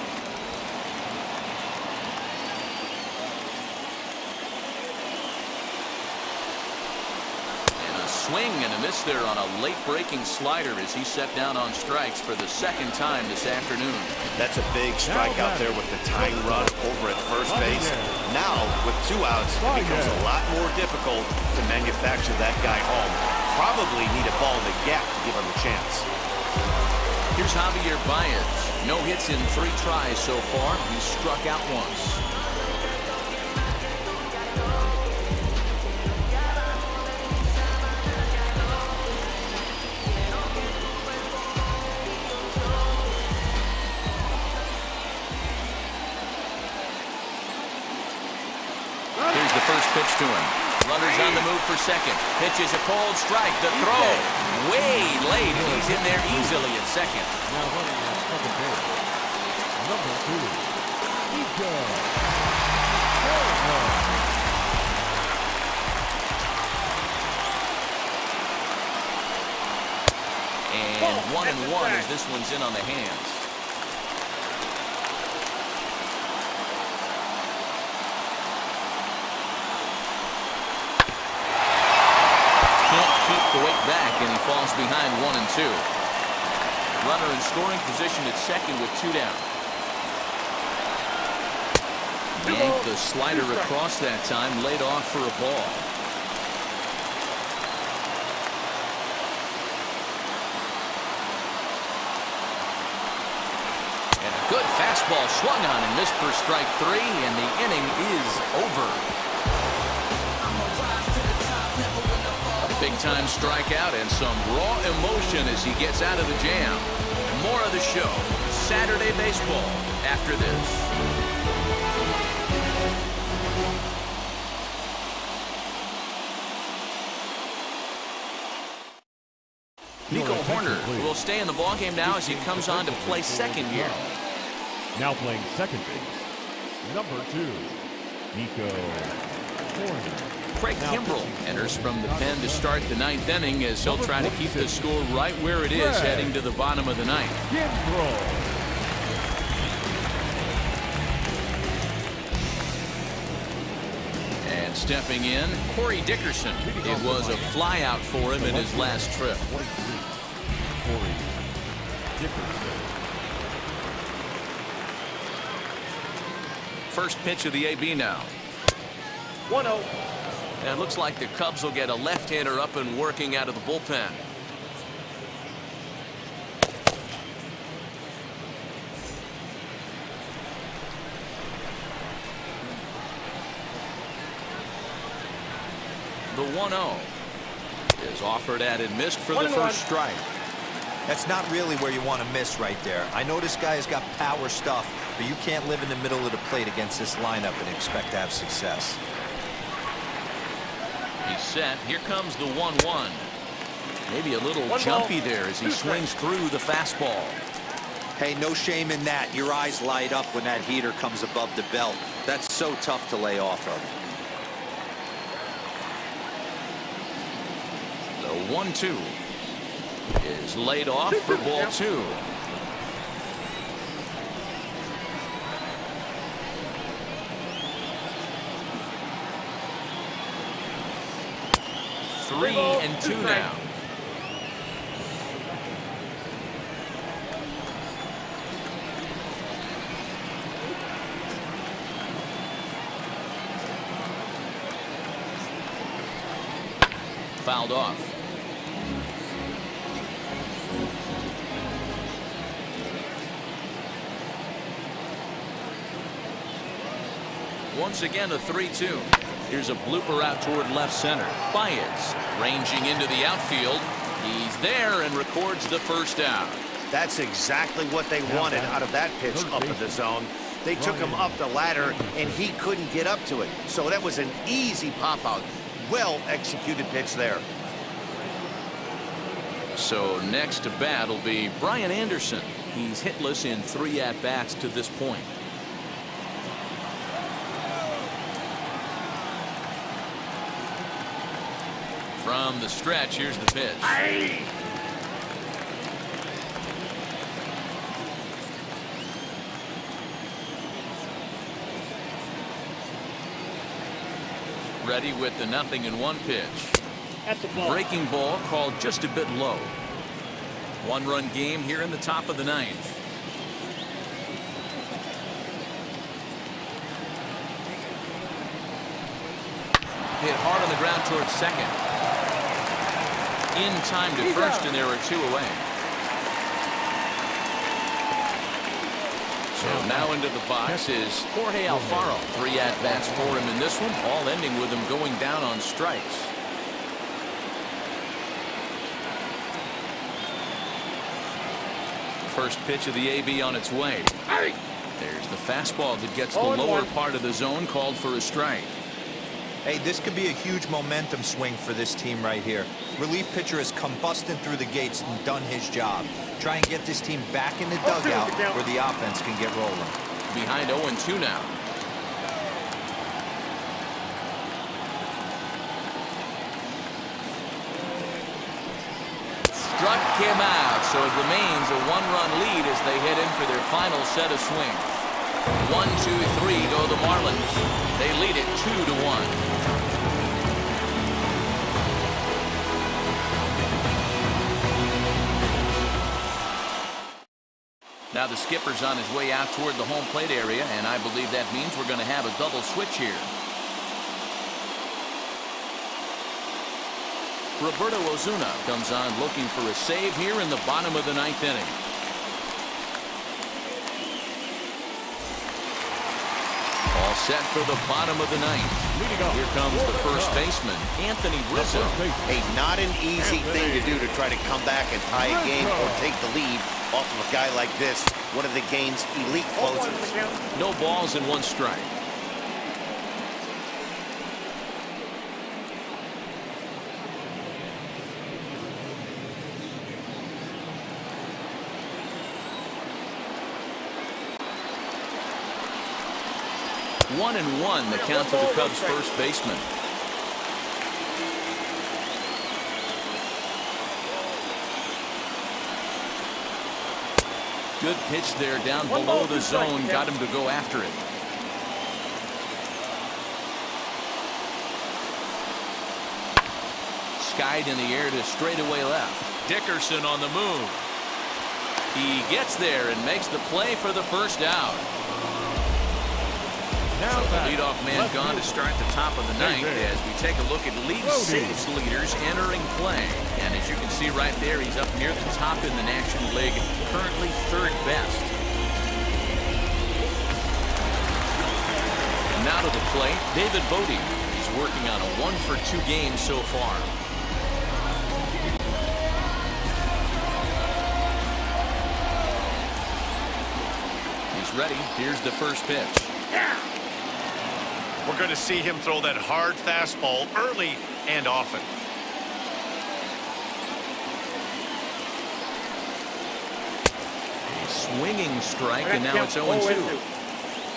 And a swing and a miss there on a late breaking slider as he set down on strikes for the second time this afternoon. That's a big strikeout oh, there with the tying run over at first base. Now, with two outs, it becomes a lot more difficult to manufacture that guy home. Probably need a ball in the gap to give him a chance. Here's Javier Baez. No hits in three tries so far. He's struck out once. Second. Pitch is a cold strike. The throw way late, and he's in there easily at second. Now running at second base. Number two, Ika. And one and one as this one's in on the hands. Can't keep the weight back, and he falls behind one and two. Runner in scoring position at second with two down. Yanked the slider across that time, laid off for a ball. And a good fastball swung on and missed for strike three, and the inning is over. Big-time strikeout and some raw emotion as he gets out of the jam. More of the show, Saturday Baseball, after this. Nico Hoerner will stay in the ballgame now as he comes on to play second here. Now playing second base, number two, Nico Hoerner. Craig Kimbrel enters from the pen to start the ninth inning as he'll try to keep the score right where it is heading to the bottom of the ninth. Kimbrel. And stepping in, Corey Dickerson. It was a flyout for him in his last trip. Corey Dickerson. First pitch of the AB now. 1-0. And it looks like the Cubs will get a left-hander up and working out of the bullpen. The 1-0 is offered at and missed for the One and one. first strike. That's not really where you want to miss right there. I know this guy has got power stuff, but you can't live in the middle of the plate against this lineup and expect to have success. He's set. Here comes the 1-1. Maybe a little One ball, jumpy there as he two [LAUGHS] swings strikes. through the fastball. Hey, no shame in that. Your eyes light up when that heater comes above the belt. That's so tough to lay off of. The 1-2 is laid off for ball two. Three and two now. Fouled off. Once again, a 3-2. Here's a blooper out toward left center. Baez ranging into the outfield. He's there and records the first out. That's exactly what they wanted out of that pitch up in the zone. They took him up the ladder, and he couldn't get up to it. So that was an easy pop-out. Well executed pitch there. So next to bat will be Brian Anderson. He's hitless in three at-bats to this point. From the stretch, here's the pitch. Ready with the nothing in one pitch. At the ball. Breaking ball called just a bit low. One run game here in the top of the ninth. Hit hard on the ground towards second. In time to He's first out. and there are two away. So now into the box is Jorge Alfaro. Three at-bats for him in this one, all ending with him going down on strikes. First pitch of the AB on its way. There's the fastball that gets the lower part of the zone called for a strike. Hey, this could be a huge momentum swing for this team right here. Relief pitcher has come busting through the gates and done his job. Try and get this team back in the Oh, two, dugout where the offense can get rolling. Behind 0-2 now. Struck him out, so it remains a one-run lead as they head in for their final set of swings. One, two, three go the Marlins. They lead it two to one. Now the skipper's on his way out toward the home plate area, and I believe that means we're going to have a double switch here. Roberto Osuna comes on looking for a save here in the bottom of the ninth inning. All All set for the bottom of the ninth. Here comes the first baseman, Anthony Rizzo. Hey, not an easy thing to do to try to come back and tie a game or take the lead off of a guy like this, one of the game's elite closers. No balls and one strike. One and one, the count to the Cubs first baseman. Good pitch there down below the zone. Got him to go after it. Skied in the air to straightaway left. Dickerson on the move. He gets there and makes the play for the first out. Now So the leadoff man gone to start the top of the ninth as we take a look at league saves leaders entering play. And as you can see right there, he's up near the top in the National League, currently third best. And now to the plate, David Bote. He's working on a one for two game so far. He's ready. Here's the first pitch. We're going to see him throw that hard fastball early and often. A swinging strike, and now it's 0-2.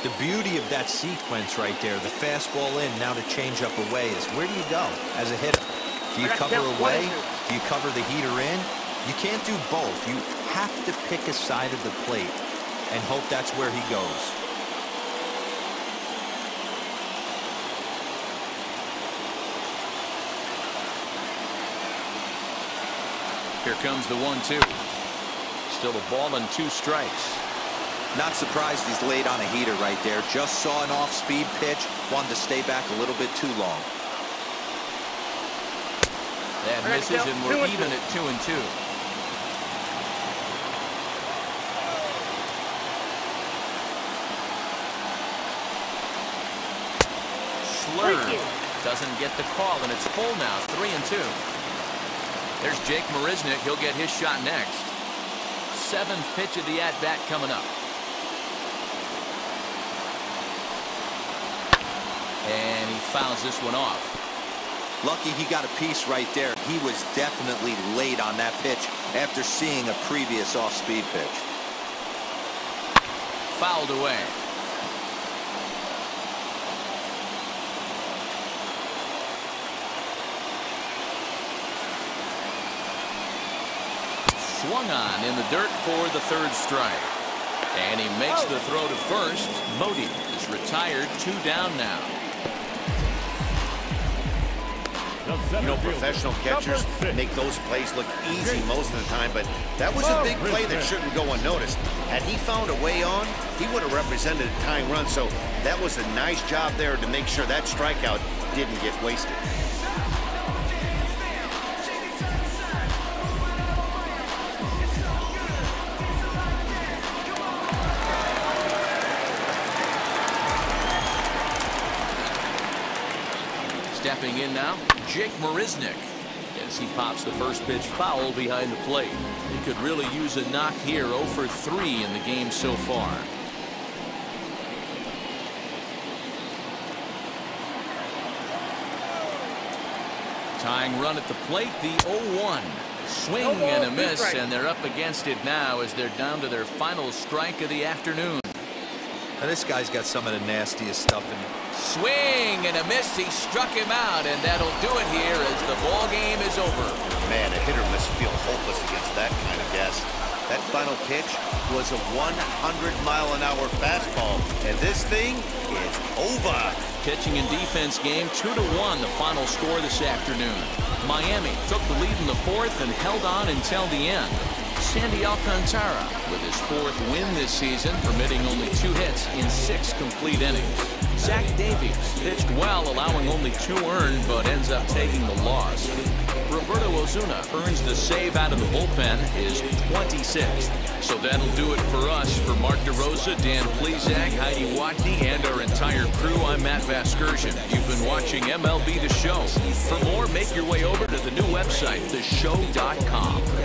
The beauty of that sequence right there, the fastball in, now to change up away, is where do you go as a hitter? Do you cover away? Do you cover the heater in? You can't do both. You have to pick a side of the plate and hope that's where he goes. Here comes the one-two. Still a ball and two strikes. Not surprised he's laid on a heater right there. Just saw an off-speed pitch, wanted to stay back a little bit too long. That I misses, and we're and even two. at two and two. Slurve doesn't get the call, and it's full now, three and two. There's Jake Marisnick. He'll get his shot next. Seventh pitch of the at-bat coming up. And he fouls this one off. Lucky he got a piece right there. He was definitely late on that pitch after seeing a previous off-speed pitch. Fouled away. Swung on in the dirt for the third strike. And he makes the throw to first. Bote is retired, two down now. You know, professional catchers make those plays look easy most of the time, but that was a big play that shouldn't go unnoticed. Had he found a way on, he would have represented a tying run, so that was a nice job there to make sure that strikeout didn't get wasted. Jake Marisnick. As he pops the first pitch foul behind the plate. He could really use a knock here, 0 for 3 in the game so far. Tying run at the plate, the 0-1. Swing and a oh, miss, and they're up against it now as they're down to their final strike of the afternoon. Now, this guy's got some of the nastiest stuff in him. Swing and a miss. He struck him out, and that'll do it here as the ball game is over. Man, a hitter must feel hopeless against that kind of gas. That final pitch was a 100 mile an hour fastball, and this thing is over. Pitching and defense game, two to one, the final score this afternoon. Miami took the lead in the fourth and held on until the end. Sandy Alcantara with his fourth win this season, permitting only two hits in six complete innings. Zach Davies pitched well, allowing only two earned, but ends up taking the loss. Roberto Osuna earns the save out of the bullpen is 26th. So that'll do it for us. For Mark DeRosa, Dan Plesac, Heidi Watney, and our entire crew, I'm Matt Vasgersian. You've been watching MLB The Show. For more, make your way over to the new website, theshow.com.